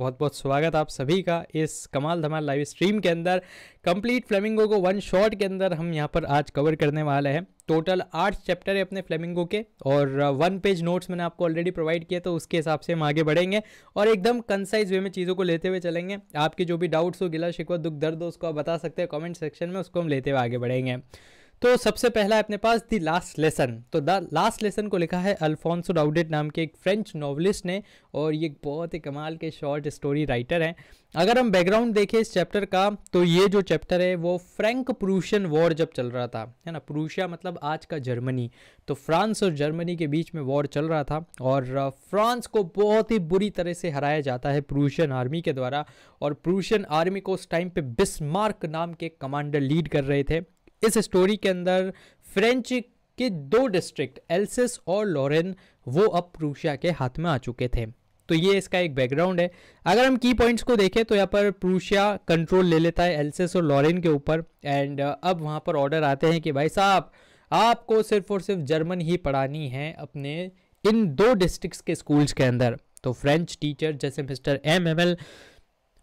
बहुत बहुत स्वागत आप सभी का इस कमाल धमाल लाइव स्ट्रीम के अंदर। कंप्लीट फ्लेमिंगो को वन शॉट के अंदर हम यहाँ पर आज कवर करने वाले हैं। टोटल आठ चैप्टर है अपने फ्लेमिंगो के और वन पेज नोट्स मैंने आपको ऑलरेडी प्रोवाइड किया तो उसके हिसाब से हम आगे बढ़ेंगे और एकदम कंसाइज वे में चीज़ों को लेते हुए चलेंगे। आपके जो भी डाउट्स हो, गिला, शिकवा, दुख, दर्द हो, उसको आप बता सकते हैं कॉमेंट सेक्शन में, उसको हम लेते हुए आगे बढ़ेंगे। तो सबसे पहला है अपने पास दी लास्ट लेसन। तो द, लास्ट लेसन को लिखा है अल्फोंसो डाउडेट नाम के एक फ्रेंच नॉवलिस्ट ने, और ये बहुत ही कमाल के शॉर्ट स्टोरी राइटर हैं। अगर हम बैकग्राउंड देखें इस चैप्टर का तो ये जो चैप्टर है, वो फ्रैंक प्रूशियन वॉर जब चल रहा था, है ना? प्रूशिया मतलब आज का जर्मनी। तो फ्रांस और जर्मनी के बीच में वॉर चल रहा था, और फ्रांस को बहुत ही बुरी तरह से हराया जाता है प्रूशियन आर्मी के द्वारा, और प्रूशियन आर्मी को उस टाइम पे बिस्मार्क नाम के कमांडर लीड कर रहे थे। इस स्टोरी के अंदर फ्रेंच के दो डिस्ट्रिक्ट एल्सिस और लॉरेन, वो अब प्रूशिया के हाथ में आ चुके थे। तो ये इसका एक बैकग्राउंड है। अगर हम की पॉइंट्स को देखें तो यहाँ पर प्रूशिया कंट्रोल ले लेता है एल्सिस और लॉरेन के ऊपर। एंड अब वहाँ पर ऑर्डर आते हैं कि भाई साहब, आपको सिर्फ़ और सिर्फ़ जर्मन ही पढ़ानी है अपने इन दो डिस्ट्रिक्ट्स के स्कूल्स के अंदर। तो फ्रेंच टीचर जैसे मिस्टर एम एम एल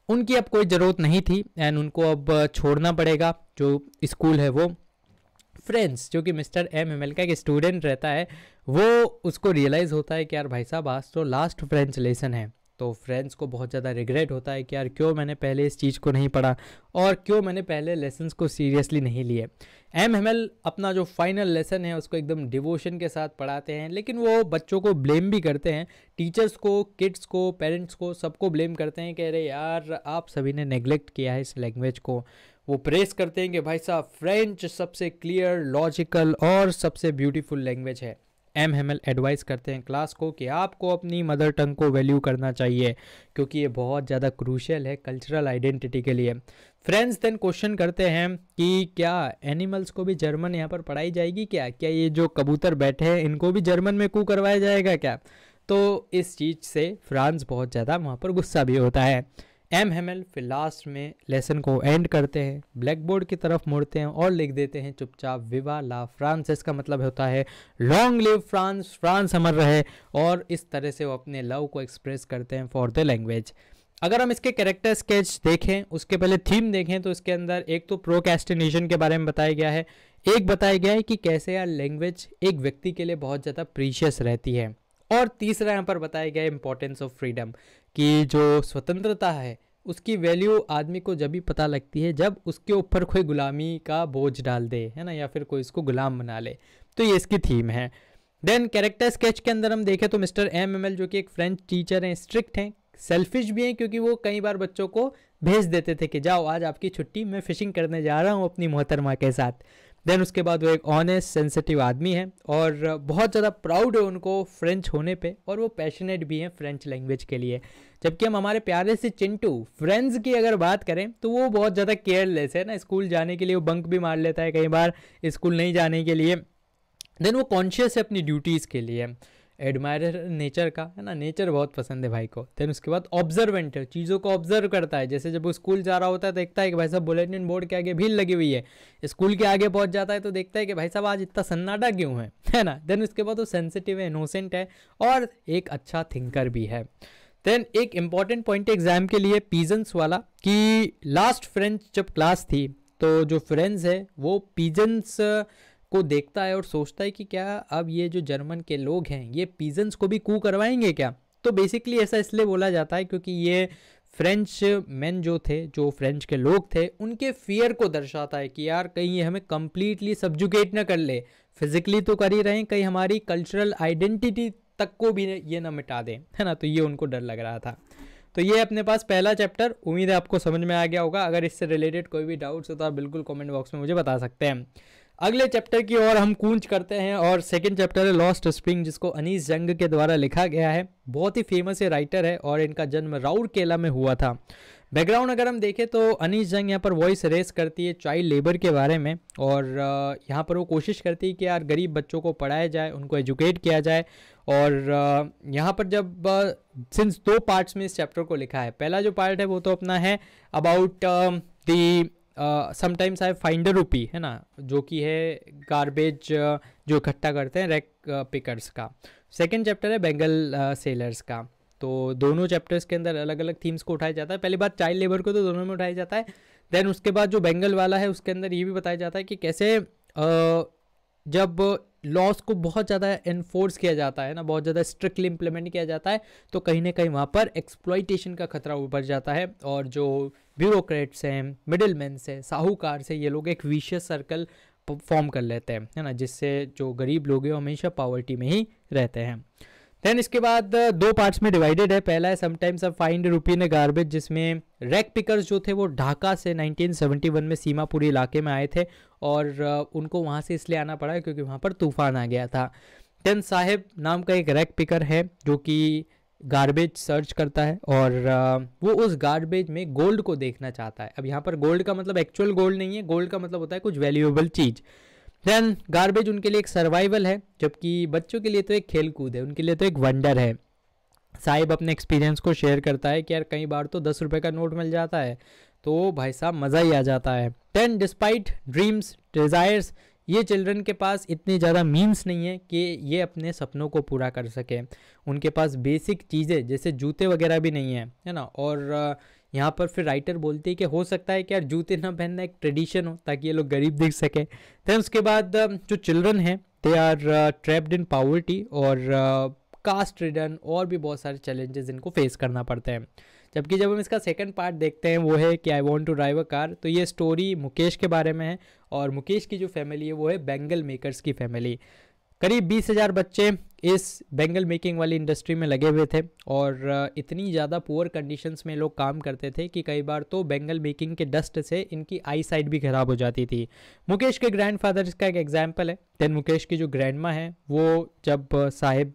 उनकी अब कोई ज़रूरत नहीं थी एंड उनको अब छोड़ना पड़ेगा, जो स्कूल है वो। फ्रेंड्स जो कि मिस्टर एम एम का एक स्टूडेंट रहता है, वो उसको रियलाइज़ होता है कि यार भाई साहब, आज तो लास्ट फ्रेंच लेसन है। तो फ्रेंड्स को बहुत ज़्यादा रिग्रेट होता है कि यार क्यों मैंने पहले इस चीज़ को नहीं पढ़ा और क्यों मैंने पहले लेसन्स को सीरियसली नहीं लिए। एम एम एल अपना जो फाइनल लेसन है, उसको एकदम डिवोशन के साथ पढ़ाते हैं, लेकिन वो बच्चों को ब्लेम भी करते हैं। टीचर्स को किड्स को पेरेंट्स को सबको ब्लेम करते हैं कि अरे यार, आप सभी ने नेग्लेक्ट किया है इस लैंग्वेज को। वो प्रेस करते हैं कि भाई साहब फ्रेंच सबसे क्लियर लॉजिकल और सबसे ब्यूटीफुल लैंग्वेज है। एम हेमल एडवाइस करते हैं क्लास को कि आपको अपनी मदर टंग को वैल्यू करना चाहिए, क्योंकि ये बहुत ज़्यादा क्रूशियल है कल्चरल आइडेंटिटी के लिए। फ्रेंड्स देन क्वेश्चन करते हैं कि क्या एनिमल्स को भी जर्मन यहाँ पर पढ़ाई जाएगी क्या? क्या ये जो कबूतर बैठे हैं, इनको भी जर्मन में कू करवाया जाएगा क्या? तो इस चीज़ से फ्रांस बहुत ज़्यादा वहाँ पर गुस्सा भी होता है। एम हेमल फिर लास्ट में लेसन को एंड करते हैं ब्लैक बोर्ड की तरफ़ मुड़ते हैं और लिख देते हैं, चुपचाप विवा ला फ्रांस इसका मतलब होता है लॉन्ग लिव फ्रांस फ्रांस अमर रहे और इस तरह से वो अपने लव को एक्सप्रेस करते हैं फॉर द लैंग्वेज अगर हम इसके कैरेक्टर स्केच देखें, उसके पहले थीम देखें तो इसके अंदर एक तो प्रोकैस्टिनेशन के बारे में बताया गया है। एक बताया गया है कि कैसे यार लैंग्वेज एक व्यक्ति के लिए बहुत ज़्यादा प्रीशियस रहती है। और तीसरा यहाँ पर बताया गया है इंपॉर्टेंस ऑफ़ फ्रीडम कि जो स्वतंत्रता है, उसकी वैल्यू आदमी को जब भी पता लगती है, जब उसके ऊपर कोई गुलामी का बोझ डाल दे, है ना, या फिर कोई इसको गुलाम बना ले तो ये इसकी थीम है। देन कैरेक्टर स्केच के अंदर हम देखें तो मिस्टर एम एम एल जो कि एक फ्रेंच टीचर हैं स्ट्रिक्ट हैं सेल्फिश भी हैं, क्योंकि वो कई बार बच्चों को भेज देते थे कि, जाओ, आज आपकी छुट्टी, मैं फिशिंग करने जा रहा हूँ अपनी मोहतरमा के साथ। देन उसके बाद वो एक ऑनेस्ट सेंसिटिव आदमी है और बहुत ज़्यादा प्राउड है उनको फ्रेंच होने पे और वो पैशनेट भी हैं फ्रेंच लैंग्वेज के लिए। जबकि हम हमारे प्यारे से चिंटू फ्रेंड्स की अगर बात करें तो वो बहुत ज़्यादा केयरलेस है ना स्कूल जाने के लिए वो बंक भी मार लेता है कई बार स्कूल नहीं जाने के लिए। देन वो कॉन्शियस है अपनी ड्यूटीज़ के लिए। एडमायर नेचर का, है ना? नेचर बहुत पसंद है भाई को। देन उसके बाद ऑब्जर्वेंट है, चीज़ों को ऑब्ज़र्व करता है। जैसे जब वो स्कूल जा रहा होता है, देखता है कि भाई साहब बुलेटिन बोर्ड के आगे भीड़ लगी हुई है। स्कूल के आगे पहुँच जाता है तो देखता है कि भाई साहब आज इतना सन्नाटा क्यों है है ना? देन उसके बाद वो सेंसिटिव है इनोसेंट है और एक अच्छा थिंकर भी है। देन एक इंपॉर्टेंट पॉइंट एग्ज़ाम के लिए पीजन्स वाला कि लास्ट फ्रेंच जब क्लास थी तो जो फ्रेंड्स है, वो पीजन्स को देखता है और सोचता है कि क्या अब ये जो जर्मन के लोग हैं, ये पीजन्स को भी कू करवाएँगे क्या? तो बेसिकली ऐसा इसलिए बोला जाता है क्योंकि ये फ्रेंच मैन जो थे, जो फ्रेंच के लोग थे, उनके फियर को दर्शाता है कि यार कहीं ये हमें कम्प्लीटली सब्जुकेट ना कर ले। फिजिकली तो कर ही रहे कहीं हमारी कल्चरल आइडेंटिटी तक को भी ये ना मिटा दें, है ना? तो ये उनको डर लग रहा था। तो ये अपने पास पहला चैप्टर उम्मीद है आपको समझ में आ गया होगा। अगर इससे रिलेटेड कोई भी डाउट्स हो तो आप बिल्कुल कमेंट बॉक्स में मुझे बता सकते हैं। अगले चैप्टर की ओर हम कूंच करते हैं और सेकंड चैप्टर है लॉस्ट स्प्रिंग जिसको अनीस जंग के द्वारा लिखा गया है। बहुत ही फ़ेमस है राइटर है और इनका जन्म राउर केला में हुआ था। बैकग्राउंड अगर हम देखें तो अनीस जंग यहाँ पर वॉइस रेस करती है चाइल्ड लेबर के बारे में और यहाँ पर वो कोशिश करती है कि यार गरीब बच्चों को पढ़ाया जाए, उनको एजुकेट किया जाए और यहाँ पर जब सिंस दो पार्ट्स में इस चैप्टर को लिखा है। पहला जो पार्ट है वो तो अपना है about the sometimes I finder रूपी है ना? जो कि है गार्बेज uh, जो इकट्ठा करते हैं रैक पिकर्स का। सेकेंड चैप्टर है बेंगल सेलर्स का। तो दोनों चैप्टर्स के अंदर अलग अलग थीम्स को उठाया जाता है। पहली बात चाइल्ड लेबर को तो दोनों में उठाया जाता है। देन उसके बाद जो बेंगल वाला है उसके अंदर ये भी बताया जाता है कि कैसे जब लॉस को बहुत ज़्यादा इन्फोर्स किया जाता है ना, बहुत ज़्यादा स्ट्रिक्टली इंप्लीमेंट किया जाता है तो कहीं ना कहीं वहाँ पर एक्सप्लॉइटेशन का खतरा उभर जाता है और जो ब्यूरोक्रेट्स हैं मिडिल मैन से साहूकार से ये लोग एक विशियस सर्कल फॉर्म कर लेते हैं, है ना, जिससे जो गरीब लोग हैं हमेशा पावर्टी में ही रहते हैं। देन इसके बाद दो पार्ट्स में डिवाइडेड है। पहला है समटाइम्स अ फाइंड रूपी ने गार्बेज जिसमें रैक पिकर्स जो थे वो ढाका से 1971 में सीमापुरी इलाके में आए थे। और उनको वहाँ से इसलिए आना पड़ा क्योंकि वहाँ पर तूफ़ान आ गया था। देन साहेब नाम का एक रैक पिकर है जो कि गार्बेज सर्च करता है और वो उस गार्बेज में गोल्ड को देखना चाहता है। अब यहाँ पर गोल्ड का मतलब एक्चुअल गोल्ड नहीं है गोल्ड का मतलब होता है कुछ वैल्यूएबल चीज़। देन गार्बेज उनके लिए एक सर्वाइवल है, जबकि बच्चों के लिए तो एक खेल कूद है, उनके लिए तो एक वंडर है। साहिब अपने एक्सपीरियंस को शेयर करता है कि यार कई बार तो दस रुपये का नोट मिल जाता है। तो भाई साहब, मज़ा ही आ जाता है। देन डिस्पाइट ड्रीम्स डिज़ायर्स ये चिल्ड्रन के पास इतनी ज़्यादा मीन्स नहीं है कि ये अपने सपनों को पूरा कर सकें। उनके पास बेसिक चीज़ें, जैसे जूते वगैरह भी नहीं है है ना? और यहाँ पर फिर राइटर बोलते हैं कि हो सकता है कि यार जूते ना पहनना एक ट्रेडिशन हो, ताकि ये लोग गरीब दिख सकें। दैन उसके बाद जो चिल्ड्रन हैं they are trapped in poverty और कास्ट रिडन और भी बहुत सारे चैलेंजेस इनको फेस करना पड़ते हैं। जबकि जब हम इसका सेकंड पार्ट देखते हैं, वो है कि I want to drive a car तो ये स्टोरी मुकेश के बारे में है और मुकेश की जो फैमिली है, वो है बेंगल मेकर्स की फैमिली करीब बीस हज़ार बच्चे इस बेंगल मेकिंग वाली इंडस्ट्री में लगे हुए थे और इतनी ज़्यादा पुअर कंडीशंस में लोग काम करते थे कि कई बार तो बेंगल मेकिंग के डस्ट से इनकी आई साइड भी ख़राब हो जाती थी. मुकेश के ग्रैंड ग्रैंडफादर का एक एग्ज़ाम्पल है. देन मुकेश की जो ग्रैंड माँ है, वो जब साहिब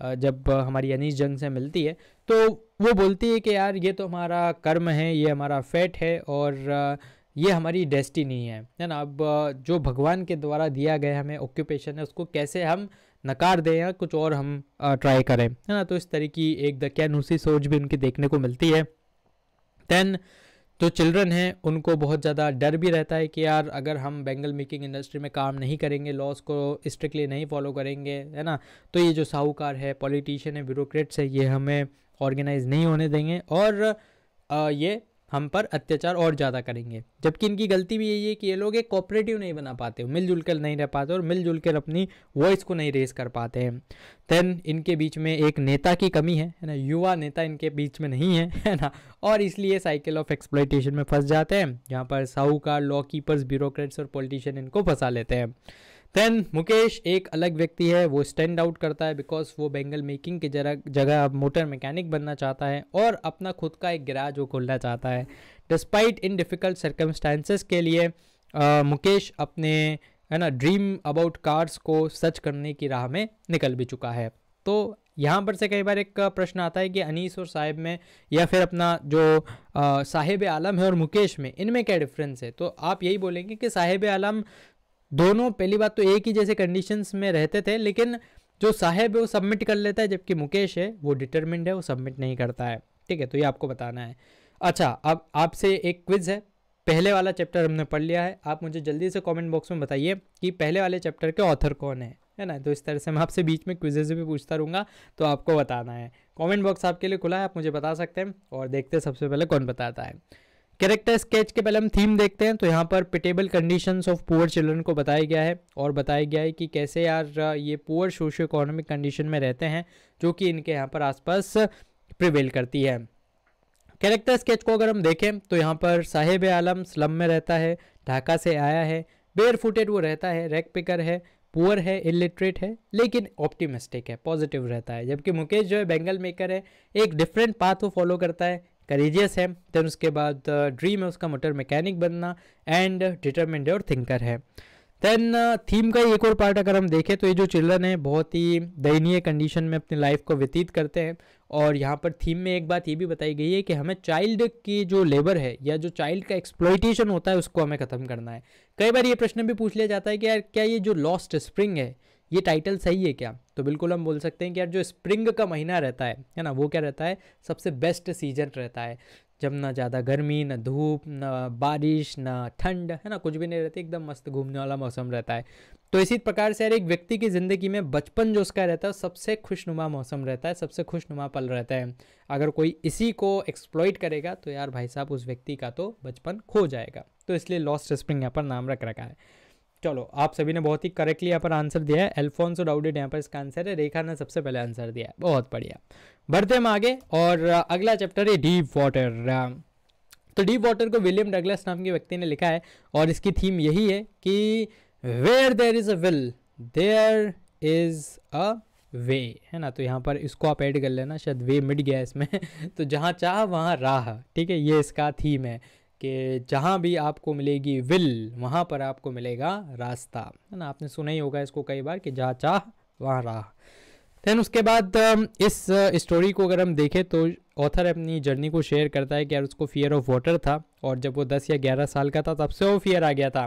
जब हमारी अनीस जंग से मिलती है तो वो बोलती है कि यार, ये तो हमारा कर्म है, ये हमारा फेट है और ये हमारी डेस्टिनी है है ना? अब जो भगवान के द्वारा दिया गया हमें ऑक्यूपेशन है, उसको कैसे हम नकार दें या कुछ और हम ट्राई करें, है ना? तो इस तरह की एक दकियानुसी सोच भी उनकी देखने को मिलती है। देन जो चिल्ड्रन हैं, उनको बहुत ज़्यादा डर भी रहता है कि यार, अगर हम बेंगल मेकिंग इंडस्ट्री में काम नहीं करेंगे लॉस को स्ट्रिक्टली नहीं फॉलो करेंगे, है ना? तो ये जो साहूकार है पॉलिटिशियन है ब्यूरोक्रेट्स है, ये हमें ऑर्गेनाइज नहीं होने देंगे और ये हम पर अत्याचार और ज़्यादा करेंगे। जबकि इनकी गलती भी यही है कि ये लोग एक कोऑपरेटिव नहीं बना पाते मिलजुल कर नहीं रह पाते और मिलजुल कर अपनी वॉइस को नहीं रेस कर पाते हैं। देन इनके बीच में एक नेता की कमी है है ना? युवा नेता इनके बीच में नहीं है है ना? और इसलिए साइकिल ऑफ़ एक्सप्लाइटेशन में फंस जाते हैं, जहाँ पर साहूकार लॉ कीपर्स ब्यूरोक्रेट्स और पॉलिटिशियन इनको फंसा लेते हैं। देन मुकेश एक अलग व्यक्ति है वो स्टैंड आउट करता है बिकॉज़ वो बेंगल मेकिंग की जगह अब मोटर मैकेनिक बनना चाहता है और अपना खुद का एक गैराज वो खोलना चाहता है। डिस्पाइट इन डिफ़िकल्ट सर्कमस्टांसेस के लिए आ, मुकेश अपने है ना ड्रीम अबाउट कार्स को सच करने की राह में निकल भी चुका है। तो यहाँ पर से कई बार एक प्रश्न आता है कि अनीस और साहिब में या फिर अपना जो साहिब आलम है और मुकेश में इनमें क्या डिफरेंस है? तो आप यही बोलेंगे कि साहिब आलम दोनों, पहली बात तो एक ही जैसे कंडीशंस में रहते थे, लेकिन जो साहेब है वो सबमिट कर लेता है, जबकि मुकेश है, वो डिटर्मिंड है, वो सबमिट नहीं करता है। ठीक है तो ये आपको बताना है। अच्छा अब आपसे एक क्विज़ है। पहले वाला चैप्टर हमने पढ़ लिया है। आप मुझे जल्दी से कमेंट बॉक्स में बताइए कि पहले वाले चैप्टर के ऑथर कौन है है ना? तो इस तरह से मैं आपसे बीच में क्विजेज भी पूछता रहूँगा तो आपको बताना है। कमेंट बॉक्स आपके लिए खुला है, आप मुझे बता सकते हैं, और देखते सबसे पहले कौन बताता है। कैरेक्टर स्केच के पहले हम थीम देखते हैं तो यहाँ पर pitiable conditions of poor children को बताया गया है और बताया गया है कि कैसे यार ये पुअर सोशो इकोनॉमिक कंडीशन में रहते हैं, जो कि इनके यहाँ पर आसपास प्रिवेल करती है। कैरेक्टर स्केच को अगर हम देखें तो यहाँ पर साहेब आलम स्लम में रहता है, ढाका से आया है बेयर फुटेड वो रहता है रैक पिकर है पुअर है इलिटरेट है, लेकिन ऑप्टिमिस्टिक है पॉजिटिव रहता है, जबकि मुकेश जो है बेंगल मेकर है, एक डिफरेंट पाथ वो फॉलो करता है करेजियस है देन उसके बाद ड्रीम uh, है उसका मोटर मैकेनिक बनना एंड डिटर्मिंड और थिंकर है। देन थीम uh, का एक और पार्ट अगर हम देखें तो ये जो चिल्ड्रन है बहुत ही दयनीय कंडीशन में अपनी लाइफ को व्यतीत करते हैं। और यहाँ पर थीम में एक बात ये भी बताई गई है कि हमें चाइल्ड की जो लेबर है या जो चाइल्ड का एक्सप्लोइटेशन होता है उसको हमें ख़त्म करना है। कई बार ये प्रश्न भी पूछ लिया जाता है कि यार क्या ये जो लॉस्ट स्प्रिंग है ये टाइटल सही है क्या? तो बिल्कुल हम बोल सकते हैं कि यार जो स्प्रिंग का महीना रहता है है ना, वो क्या रहता है? सबसे बेस्ट सीज़न रहता है। जब ना ज़्यादा गर्मी, ना धूप, ना बारिश, ना ठंड, है ना, कुछ भी नहीं रहती, एकदम मस्त घूमने वाला मौसम रहता है। तो इसी प्रकार से यार एक व्यक्ति की ज़िंदगी में बचपन जो उसका रहता है सबसे खुशनुमा मौसम रहता है, सबसे खुशनुमा पल रहता है। अगर कोई इसी को एक्सप्लॉइट करेगा तो यार भाई साहब, उस व्यक्ति का तो बचपन खो जाएगा। तो इसलिए लॉस्ट स्प्रिंग यहाँ पर नाम रख रखा है। चलो, आप सभी ने बहुत ही करेक्टली यहाँ पर आंसर दिया है। एल्फोन्सो डाउडेड यहाँ पर इसका आंसर है। रेखा ने सबसे पहले आंसर दिया है। बहुत बढ़िया। बढ़ते हम आगे और अगला चैप्टर है डीप वाटर तो डीप वाटर को विलियम डगलस नाम के व्यक्ति ने लिखा है और इसकी थीम यही है कि where there is a will there is a way है ना? तो यहाँ पर इसको आप ऐड कर लेना, शायद वे मिट गया इसमें। तो जहाँ चाह, वहाँ राह। ठीक है? ये इसका थीम है। कि जहाँ भी आपको मिलेगी विल, वहाँ पर आपको मिलेगा रास्ता। है ना? आपने सुना ही होगा इसको कई बार कि जहाँ चाह, वहाँ राह। देन उसके बाद इस स्टोरी को अगर हम देखें तो ऑथर अपनी जर्नी को शेयर करता है कि यार उसको फियर ऑफ़ वाटर था और जब वो दस या ग्यारह साल का था तब से वो फियर आ गया था।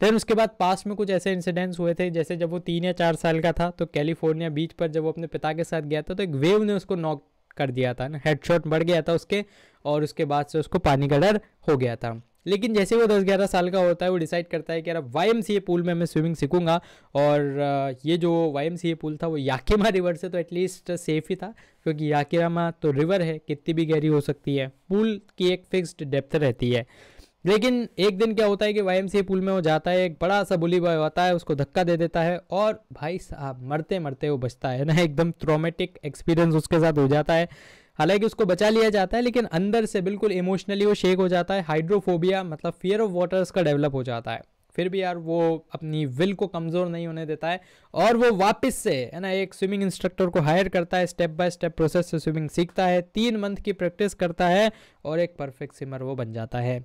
देन उसके बाद पास में कुछ ऐसे इंसिडेंट्स हुए थे जैसे जब वो तीन या चार साल का था तो कैलिफ़ोर्निया बीच पर जब वो अपने पिता के साथ गया था तो एक वेव ने उसको नॉक कर दिया था ना। हेडशॉट बढ़ गया था उसके और उसके बाद से उसको पानी का डर हो गया था। लेकिन जैसे वो दस ग्यारह साल का होता है, वो डिसाइड करता है कि यार Y M C A pool में मैं स्विमिंग सीखूँगा और, ये जो Y M C A pool था वो याकेमा रिवर से तो एटलीस्ट सेफ़ ही था, क्योंकि याकेमा तो रिवर है, कितनी भी गहरी हो सकती है। पूल की एक फिक्स्ड डेप्थ रहती है। लेकिन एक दिन क्या होता है कि वाई पुल में वो जाता है, एक बड़ा सा बुली बॉय होता है, उसको धक्का दे देता है और भाई साहब मरते मरते वो बचता है ना, एकदम ट्रोमेटिक एक्सपीरियंस उसके साथ हो जाता है। हालाँकि उसको बचा लिया जाता है, लेकिन अंदर से बिल्कुल इमोशनली वो शेक हो जाता है हाइड्रोफोबिया मतलब फियर ऑफ़ वाटर्स का डेवलप हो जाता है। फिर भी यार वो अपनी विल को कमज़ोर नहीं होने देता है और वो वापस से, है ना, एक स्विमिंग इंस्ट्रक्टर को हायर करता है स्टेप बाय स्टेप प्रोसेस से स्विमिंग सीखता है, तीन मंथ की प्रैक्टिस करता है और एक परफेक्ट स्विमर वो बन जाता है।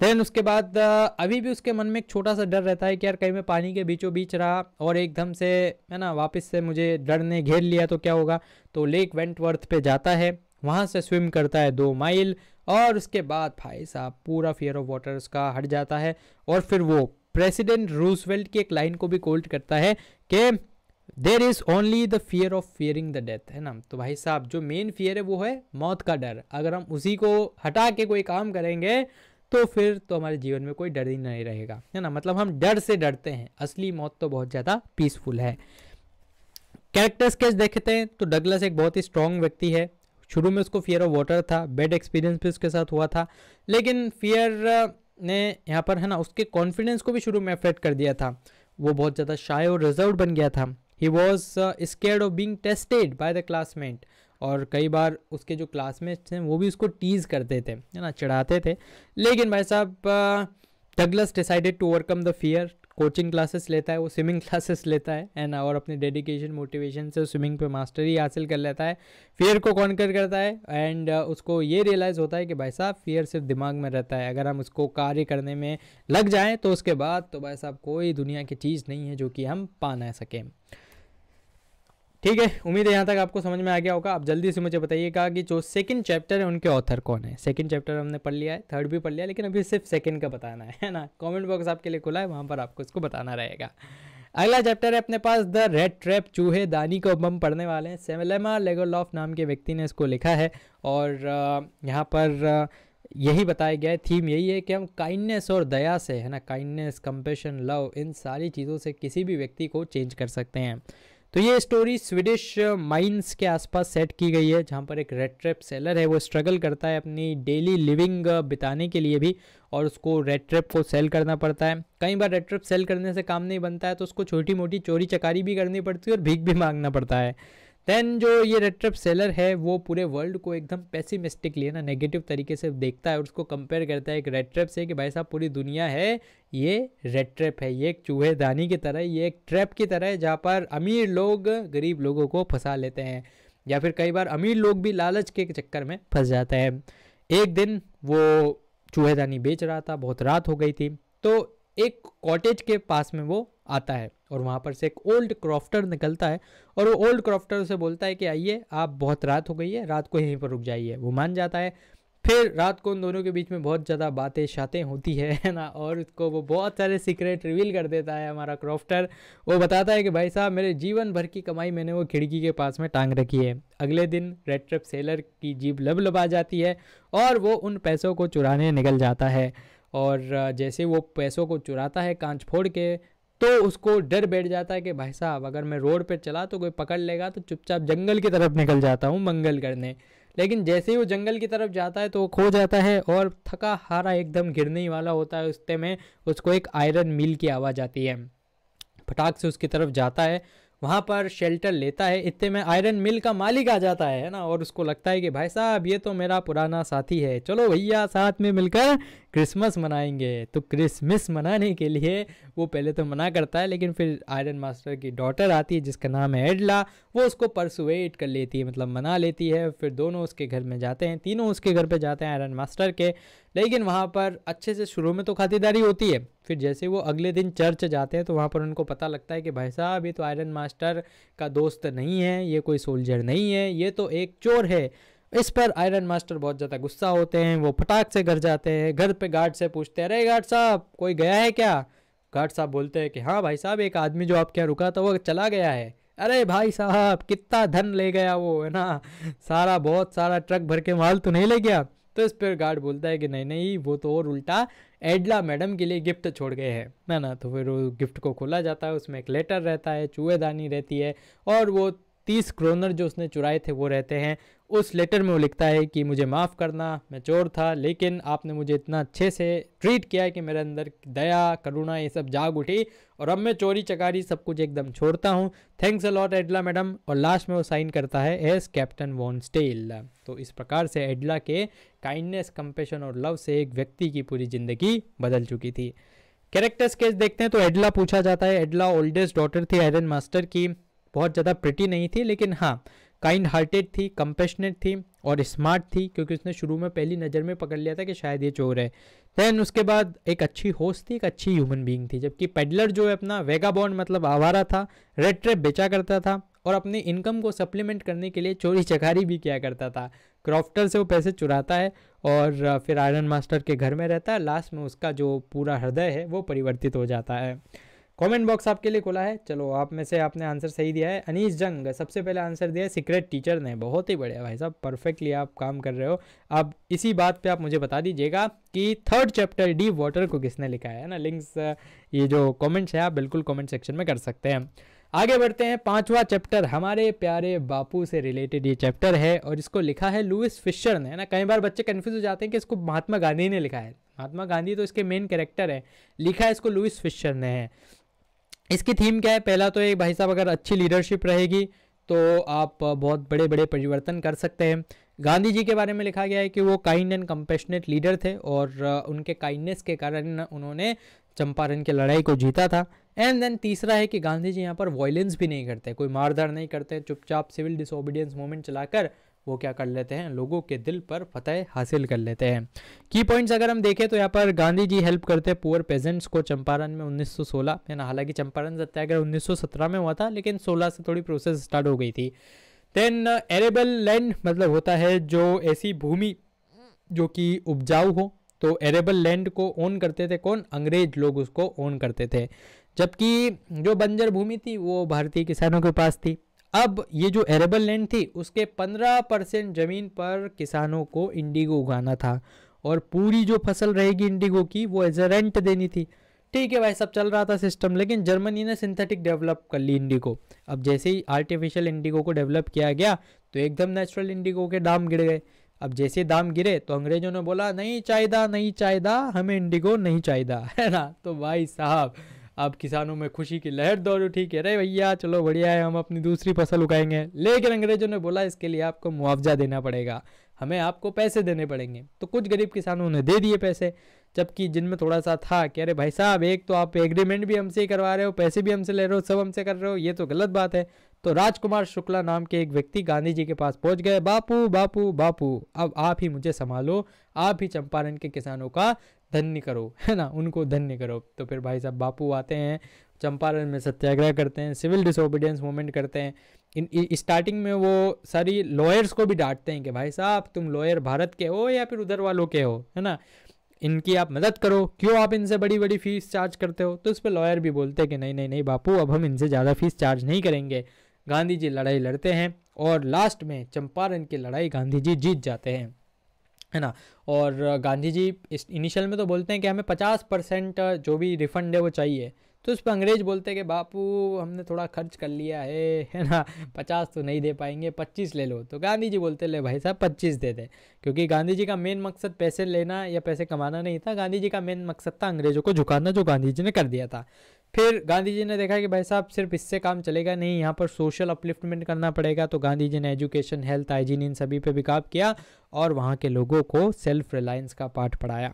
देन उसके बाद अभी भी उसके मन में एक छोटा सा डर रहता है कि यार कहीं मैं पानी के बीचों बीच रहा और एकदम से, है ना, वापस से मुझे डर ने घेर लिया तो क्या होगा? तो लेक वेंटवर्थ पे जाता है, वहाँ से स्विम करता है दो माइल और उसके बाद भाई साहब पूरा फियर ऑफ़ वाटर उसका हट जाता है और फिर वो प्रेसिडेंट रूसवेल्ट की एक लाइन को भी कोल्ट करता है कि there is only the fear of fearing the death है ना? तो भाई साहब, जो मेन फियर है वो है मौत का डर। अगर हम उसी को हटा के कोई काम करेंगे तो फिर तो हमारे जीवन में कोई डर ही नहीं रहेगा, है ना? मतलब हम डर से डरते हैं। असली मौत तो बहुत ज़्यादा पीसफुल है। कैरेक्टर स्केच देखते हैं तो डगलस एक बहुत ही स्ट्रॉन्ग व्यक्ति है। शुरू में उसको फियर ऑफ़ वाटर था बैड एक्सपीरियंस भी उसके साथ हुआ था। लेकिन फियर ने यहाँ पर, है ना, उसके कॉन्फिडेंस को भी शुरू में अफेक्ट कर दिया था। वो बहुत ज़्यादा शाय और रिज़र्व बन गया था। He was scared of being tested by the classmate और कई बार उसके जो क्लासमेट्स हैं वो भी उसको टीज़ करते थे, है ना, चढ़ाते थे। लेकिन भाई साहब Douglas decided to overcome the fear coaching classes लेता है, वो स्विमिंग क्लासेस लेता है एंड और अपने डेडिकेशन मोटिवेशन से स्विमिंग पे मास्टरी हासिल कर लेता है। फियर को कॉन्कर करता है एंड उसको ये रियलाइज़ होता है कि भाई साहब फियर सिर्फ़ दिमाग में रहता है। अगर हम उसको कार्य करने में लग जाएँ तो उसके बाद तो भाई साहब कोई दुनिया की चीज़ नहीं है जो कि हम पा ना सकें। ठीक है, उम्मीद है यहाँ तक आपको समझ में आ गया होगा। आप जल्दी से मुझे बताइएगा कि जो सेकंड चैप्टर है, उनके ऑथर कौन है? सेकंड चैप्टर हमने पढ़ लिया है थर्ड भी पढ़ लिया लेकिन अभी सिर्फ़ सेकंड का बताना है ना? कमेंट बॉक्स आपके लिए खुला है, वहाँ पर आपको इसको बताना रहेगा। अगला चैप्टर है अपने पास द रेड ट्रैप चूहे दानी को हम पढ़ने वाले हैं। सेमलेमा लेगोलॉफ नाम के व्यक्ति ने इसको लिखा है, और यहाँ पर यही बताया गया है थीम यही है कि हम काइंडनेस और दया से, है ना? काइंडनेस कंपेशन लव इन सारी चीज़ों से किसी भी व्यक्ति को चेंज कर सकते हैं। तो ये स्टोरी स्वीडिश माइंस के आसपास सेट की गई है जहाँ पर एक रेड ट्रैप सेलर है वो स्ट्रगल करता है अपनी डेली लिविंग uh, बिताने के लिए भी और उसको रेड ट्रैप को सेल करना पड़ता है। कई बार रेड ट्रैप सेल करने से काम नहीं बनता है तो उसको छोटी मोटी चोरी चकारी भी करनी पड़ती है और भीख भी मांगना पड़ता है। देन जो ये रेड सेलर है, वो पूरे वर्ल्ड को एकदम पेसिमिस्टिकली ना नेगेटिव तरीके से देखता है और उसको कंपेयर करता है एक रेड ट्रैप से कि भाई साहब पूरी दुनिया है, ये रेड ट्रैप है, ये एक चूहे दानी की तरह ये एक ट्रैप की तरह है, जहाँ पर अमीर लोग गरीब लोगों को फंसा लेते हैं। या फिर कई बार अमीर लोग भी लालच के चक्कर में फंस जाते हैं। एक दिन वो चूहेदानी बेच रहा था, बहुत रात हो गई थी तो एक कॉटेज के पास में वो आता है। और वहाँ पर से एक ओल्ड क्रॉफ्टर निकलता है और वो ओल्ड क्रॉफ्टर से बोलता है कि आइए, आप बहुत रात हो गई है, रात को यहीं पर रुक जाइए। वो मान जाता है। फिर रात को उन दोनों के बीच में बहुत ज़्यादा बातें, शातें होती है ना? और उसको वो बहुत सारे सीक्रेट रिवील कर देता है हमारा क्रॉफ्टर वो बताता है कि भाई साहब, मेरे जीवन भर की कमाई मैंने वो खिड़की के पास में टांग रखी है। अगले दिन रेड ट्रिप सेलर की जीप लब लबा जाती है और वो उन पैसों को चुराने निकल जाता है। और जैसे वो पैसों को चुराता है कांच फोड़ के तो उसको डर बैठ जाता है कि भाई साहब, अगर मैं रोड पर चला तो कोई पकड़ लेगा तो चुपचाप जंगल की तरफ़ निकल जाता हूँ मंगल करने। लेकिन जैसे ही वो जंगल की तरफ़ जाता है तो वो खो जाता है और थका हारा एकदम गिरने ही वाला होता है। उसते में उसको एक आयरन मिल की आवाज़ आती है। फटाक से उसकी तरफ़ जाता है। वहाँ पर शेल्टर लेता है। इतने में आयरन मिल का मालिक आ जाता है ना? और उसको लगता है कि, भाई साहब, ये तो मेरा पुराना साथी है। चलो भैया, साथ में मिलकर क्रिसमस मनाएँगे। तो क्रिसमस मनाने के लिए वो पहले तो मना करता है, लेकिन फिर आयरन मास्टर की डॉटर आती है, जिसका नाम है एडला वो उसको परसुएट कर लेती है मतलब मना लेती है। फिर दोनों उसके घर में जाते हैं, तीनों उसके घर पर जाते हैं आयरन मास्टर के। लेकिन वहाँ पर अच्छे से शुरू में तो खातिरदारी होती है। फिर जैसे वो अगले दिन चर्च जाते हैं तो वहाँ पर उनको पता लगता है कि भाई साहब, ये तो आयरन मास्टर का दोस्त नहीं है, ये कोई सोल्जर नहीं है, ये तो एक चोर है। इस पर आयरन मास्टर बहुत ज़्यादा गुस्सा होते हैं, वो फटाक से घर जाते हैं, घर पे गार्ड से पूछते हैं, अरे गार्ड साहब, कोई गया है क्या? गार्ड साहब बोलते हैं कि हाँ भाई साहब, एक आदमी जो आपके यहाँ रुका था, वो चला गया है। अरे भाई साहब, कितना धन ले गया वो, है ना? सारा बहुत सारा ट्रक भर के माल तो नहीं ले गया तो इस पर गार्ड बोलता है कि नहीं नहीं, वो तो और उल्टा एडला मैडम के लिए गिफ्ट छोड़ गए हैं। ना ना तो फिर वो गिफ्ट को खोला जाता है, उसमें एक लेटर रहता है चूहेदानी रहती है और वो तीस क्रोनर जो उसने चुराए थे, वो रहते हैं। उस लेटर में वो लिखता है कि मुझे माफ़ करना, मैं चोर था, लेकिन आपने मुझे इतना अच्छे से ट्रीट किया कि मेरे अंदर दया, करुणा, ये सब जाग उठी और अब मैं चोरी चकारी सब कुछ एकदम छोड़ता हूँ। Thanks a lot Edla madam. और लास्ट में वो साइन करता है एज कैप्टन वॉन स्टेल तो इस प्रकार से एडला के काइंडनेस कंपेशन और लव से एक व्यक्ति की पूरी ज़िंदगी बदल चुकी थी। कैरेक्टर स्केच देखते हैं तो एडला पूछा जाता है। एडला ओल्डेस्ट डॉटर थी आयरन मास्टर की। बहुत ज़्यादा प्रिटी नहीं थी, लेकिन हाँ काइंड हार्टेड थी कंपेशनेट थी और स्मार्ट थी, क्योंकि उसने शुरू में पहली नज़र में पकड़ लिया था कि शायद ये चोर है। दैन उसके बाद एक अच्छी होस्ट थी, एक अच्छी ह्यूमन बींग थी, जबकि पेडलर जो है अपना वेगाबॉन्ड मतलब आवारा था रेड ट्रेप बेचा करता था और अपनी इनकम को सप्लीमेंट करने के लिए चोरी चकारी भी किया करता था। क्रॉफ्टर से वो पैसे चुराता है और फिर आयरन मास्टर के घर में रहता है। लास्ट में उसका जो पूरा हृदय है, वो परिवर्तित हो जाता है। कमेंट बॉक्स आपके लिए खुला है। चलो, आप में से आपने आंसर सही दिया है। अनीस जंग, सबसे पहले आंसर दिया है, सीक्रेट टीचर ने। बहुत ही बढ़िया भाई साहब, परफेक्टली आप काम कर रहे हो। अब इसी बात पे आप मुझे बता दीजिएगा कि थर्ड चैप्टर डीप वाटर को किसने लिखा है ना? लिंक्स ये जो कॉमेंट्स है, आप बिल्कुल कॉमेंट सेक्शन में कर सकते हैं। आगे बढ़ते हैं, पांचवा चैप्टर, हमारे प्यारे बापू से रिलेटेड ये चैप्टर है, और इसको लिखा है लुइस फिशर ने, है ना? कई बार बच्चे कन्फ्यूज़ हो जाते हैं कि इसको महात्मा गांधी ने लिखा है। महात्मा गांधी तो इसके मेन कैरेक्टर है। लिखा है इसको लुइस फिशर ने है। इसकी थीम क्या है? पहला तो एक भाई साहब अगर अच्छी लीडरशिप रहेगी तो आप बहुत बड़े बड़े परिवर्तन कर सकते हैं। गांधी जी के बारे में लिखा गया है कि वो काइंड एंड कंपेशनेट लीडर थे और उनके काइंडनेस के कारण उन्होंने चंपारण की लड़ाई को जीता था। एंड देन तीसरा है कि गांधी जी यहाँ पर वॉयलेंस भी नहीं करते, कोई मारधार नहीं करते, चुपचाप सिविल डिसोबीडियंस मूवमेंट चलाकर वो क्या कर लेते हैं? लोगों के दिल पर फतेह हासिल कर लेते हैं। की पॉइंट्स अगर हम देखें तो यहाँ पर गांधी जी हेल्प करते हैं पुअर पेजेंट्स को चंपारण में 1916 है ना? हालाँकि चंपारण सत्याग्रह 1917 में हुआ था, लेकिन 16 से थोड़ी प्रोसेस स्टार्ट हो गई थी। देन एरेबल लैंड मतलब होता है जो ऐसी भूमि जो कि उपजाऊ हो तो एरेबल लैंड को ओन करते थे कौन? अंग्रेज़ लोग उसको ओन करते थे। जबकि जो बंजर भूमि थी वो भारतीय किसानों के पास थी। अब ये जो एरेबल लैंड थी, उसके 15 परसेंट ज़मीन पर किसानों को इंडिगो उगाना था और पूरी जो फ़सल रहेगी इंडिगो की, वो एज ए रेंट देनी थी। ठीक है भाई, सब चल रहा था सिस्टम लेकिन जर्मनी ने सिंथेटिक डेवलप कर ली इंडिगो अब जैसे ही आर्टिफिशियल इंडिगो को डेवलप किया गया तो एकदम नेचुरल इंडिगो के दाम गिर गए। अब जैसे दाम गिरे तो अंग्रेज़ों ने बोला, नहीं चाहिए नहीं चाहिए हमें इंडिगो नहीं चाहिए है ना? तो भाई साहब अब किसानों में खुशी की लहर दौड़ उठी कि अरे भैया, चलो बढ़िया है, हम अपनी दूसरी फ़सल उगाएँगे। लेकिन अंग्रेज़ों ने बोला, इसके लिए आपको मुआवजा देना पड़ेगा। हमें आपको पैसे देने पड़ेंगे। तो कुछ गरीब किसानों ने दे दिए पैसे, जबकि जिनमें थोड़ा सा था कि अरे भाई साहब, एक तो आप एग्रीमेंट भी हमसे ही करवा रहे हो, पैसे भी हमसे ले रहे हो, सब हमसे कर रहे हो, ये तो गलत बात है। तो राजकुमार शुक्ला नाम के एक व्यक्ति गांधी जी के पास पहुँच गए, बापू बापू बापू, अब आप ही मुझे संभालो, आप ही चंपारण के किसानों का धन्य करो, है ना? उनको धन्य करो। तो फिर भाई साहब, बापू आते हैं, चंपारण में सत्याग्रह करते हैं सिविल डिसोबीडियंस मूवमेंट करते हैं। इन स्टार्टिंग में वो सारी लॉयर्स को भी डांटते हैं कि भाई साहब, तुम लॉयर भारत के हो या फिर उधर वालों के हो, है ना? इनकी आप मदद करो। क्यों आप इनसे बड़ी बड़ी फ़ीस चार्ज करते हो? तो उस पर लॉयर भी बोलते हैं कि नहीं नहीं नहीं बापू, अब हम इनसे ज़्यादा फ़ीस चार्ज नहीं करेंगे। गांधी जी लड़ाई लड़ते हैं और लास्ट में चंपारण की लड़ाई गांधी जी जीत जाते हैं। है ना? और गांधी जी इस इनिशियल में तो बोलते हैं कि हमें पचास परसेंट जो भी रिफंड है वो चाहिए। तो उस पर अंग्रेज़ बोलते हैं कि, बापू, हमने थोड़ा खर्च कर लिया है है ना? पचास तो नहीं दे पाएँगे, पच्चीस ले लो। तो गांधी जी बोलते ले भाई साहब, पच्चीस दे दे। क्योंकि गांधी जी का मेन मकसद पैसे लेना या पैसे कमाना नहीं था। गांधी जी का मेन मकसद था अंग्रेज़ों को झुकाना, जो गांधी जी ने कर दिया था। फिर गांधी जी ने देखा कि भाई साहब, सिर्फ़ इससे काम चलेगा नहीं, यहाँ पर सोशल अपलिफ्टमेंट करना पड़ेगा। तो गांधी जी ने एजुकेशन हेल्थ हाइजीन इन सभी पे भी काम किया और वहाँ के लोगों को सेल्फ रिलायंस का पाठ पढ़ाया।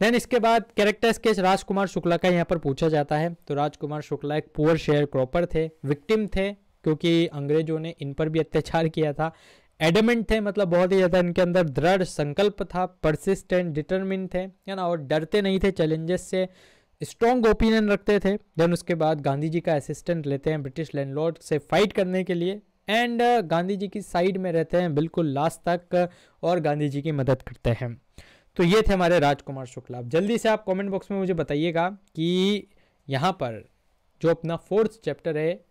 देन इसके बाद कैरेक्टर स्केच राजकुमार शुक्ला का यहाँ पर पूछा जाता है। तो राजकुमार शुक्ला एक पुअर शेयर क्रॉपर थे विक्टिम थे, क्योंकि अंग्रेज़ों ने इन पर भी अत्याचार किया था। एडमेंट थे मतलब बहुत ही ज़्यादा इनके अंदर दृढ़ संकल्प था परसिस्टेंट डिटर्मिन थे, है ना, और डरते नहीं थे चैलेंजेस से। स्ट्रॉन्ग ओपिनियन रखते थे। देन उसके बाद गांधी जी का असिस्टेंट लेते हैं ब्रिटिश लैंडलॉर्ड से फाइट करने के लिए। एंड uh, गांधी जी की साइड में रहते हैं बिल्कुल लास्ट तक और गांधी जी की मदद करते हैं। तो ये थे हमारे राजकुमार शुक्ला। जल्दी से आप कमेंट बॉक्स में मुझे बताइएगा कि यहाँ पर जो अपना फोर्थ चैप्टर है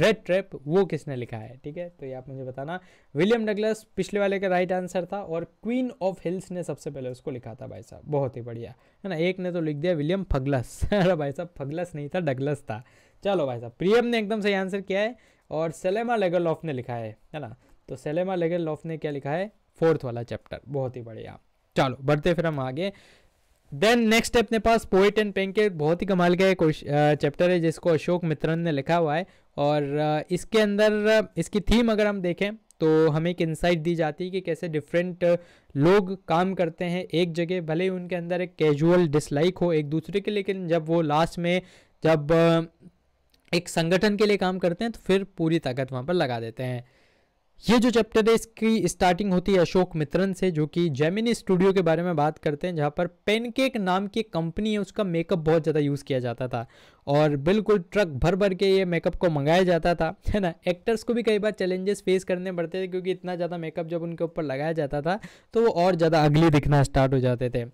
रेड ट्रैप वो किसने लिखा है? ठीक है तो ये आप मुझे बताना। विलियम डगलस पिछले वाले का राइट आंसर था और क्वीन ऑफ़ हिल्स ने सबसे पहले उसको लिखा था भाई साहब। बहुत ही बढ़िया। है ना, एक ने तो लिख दिया विलियम फगलस अरे भाई साहब फगलस नहीं था डगलस था। चलो भाई साहब, प्रियम ने एकदम सही आंसर किया है और सेलेमा लेगल ने लिखा है है ना? तो सेलेमा लेगल ने क्या लिखा है? फोर्थ वाला चैप्टर बहुत ही बढ़िया। चलो, बढ़ते फिर हम आगे। देन नेक्स्ट अपने पास पोइट एंड पेंके बहुत ही कमाल का एक चैप्टर है जिसको अशोक मित्रन ने लिखा हुआ है। और इसके अंदर, इसकी थीम अगर हम देखें तो हमें एक इंसाइट दी जाती है कि कैसे डिफरेंट लोग काम करते हैं एक जगह, भले ही उनके अंदर एक कैजुअल डिसलाइक हो एक दूसरे के, लेकिन जब वो लास्ट में, जब, एक संगठन के लिए काम करते हैं तो फिर पूरी ताकत वहाँ पर लगा देते हैं। ये जो चैप्टर है, इसकी स्टार्टिंग होती है अशोक मित्रन से, जो कि जेमिनी स्टूडियो के बारे में बात करते हैं, जहाँ पर पेनकेक नाम की कंपनी है, उसका मेकअप बहुत ज़्यादा यूज़ किया जाता था। और बिल्कुल ट्रक भर भर के ये मेकअप को मंगाया जाता था, है ना? एक्टर्स को भी कई बार चैलेंजेस फेस करने पड़ते थे, क्योंकि इतना ज़्यादा मेकअप जब उनके ऊपर लगाया जाता था तो वो और ज़्यादा अगली दिखना स्टार्ट हो जाते थे।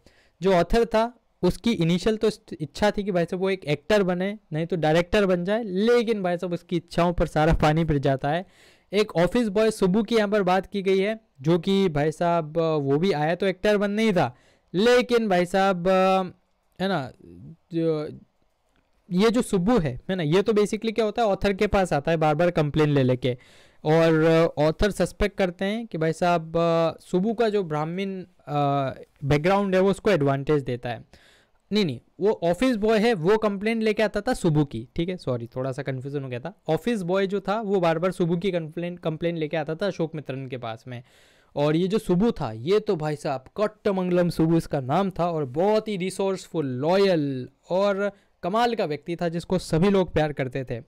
जो ऑथर था, उसकी इनिशियल तो इच्छा थी कि भाई साहब वो एक एक्टर बने, नहीं तो डायरेक्टर बन जाए, लेकिन भाई साहब उसकी इच्छाओं पर सारा पानी फिर जाता है। एक ऑफ़िस बॉय सुबू की यहाँ पर बात की गई है, जो कि भाई साहब, वो भी आया तो एक्टर बन नहीं था। लेकिन भाई साहब, है ना, जो, ये जो सुबू है है ना, ये तो बेसिकली क्या होता है ऑथर के पास आता है बार बार कंप्लेन ले लेके। और ऑथर सस्पेक्ट करते हैं कि भाई साहब सुबू का जो ब्राह्मीण बैकग्राउंड है, वो उसको एडवांटेज देता है। नहीं नहीं, वो ऑफ़िस बॉय है, वो कंप्लेन लेके आता था सुबह की ठीक है? सॉरी थोड़ा सा कंफ्यूजन हो गया था। ऑफ़िस बॉय जो था, वो बार बार सुबह की कंप्लेन कंप्लेन लेके आता था अशोक मित्रन के पास में। और ये जो सुबह था, ये तो भाई साहब कट्टमंगलम सुबह इसका नाम था और बहुत ही रिसोर्सफुल लॉयल और कमाल का व्यक्ति था जिसको सभी लोग प्यार करते थे।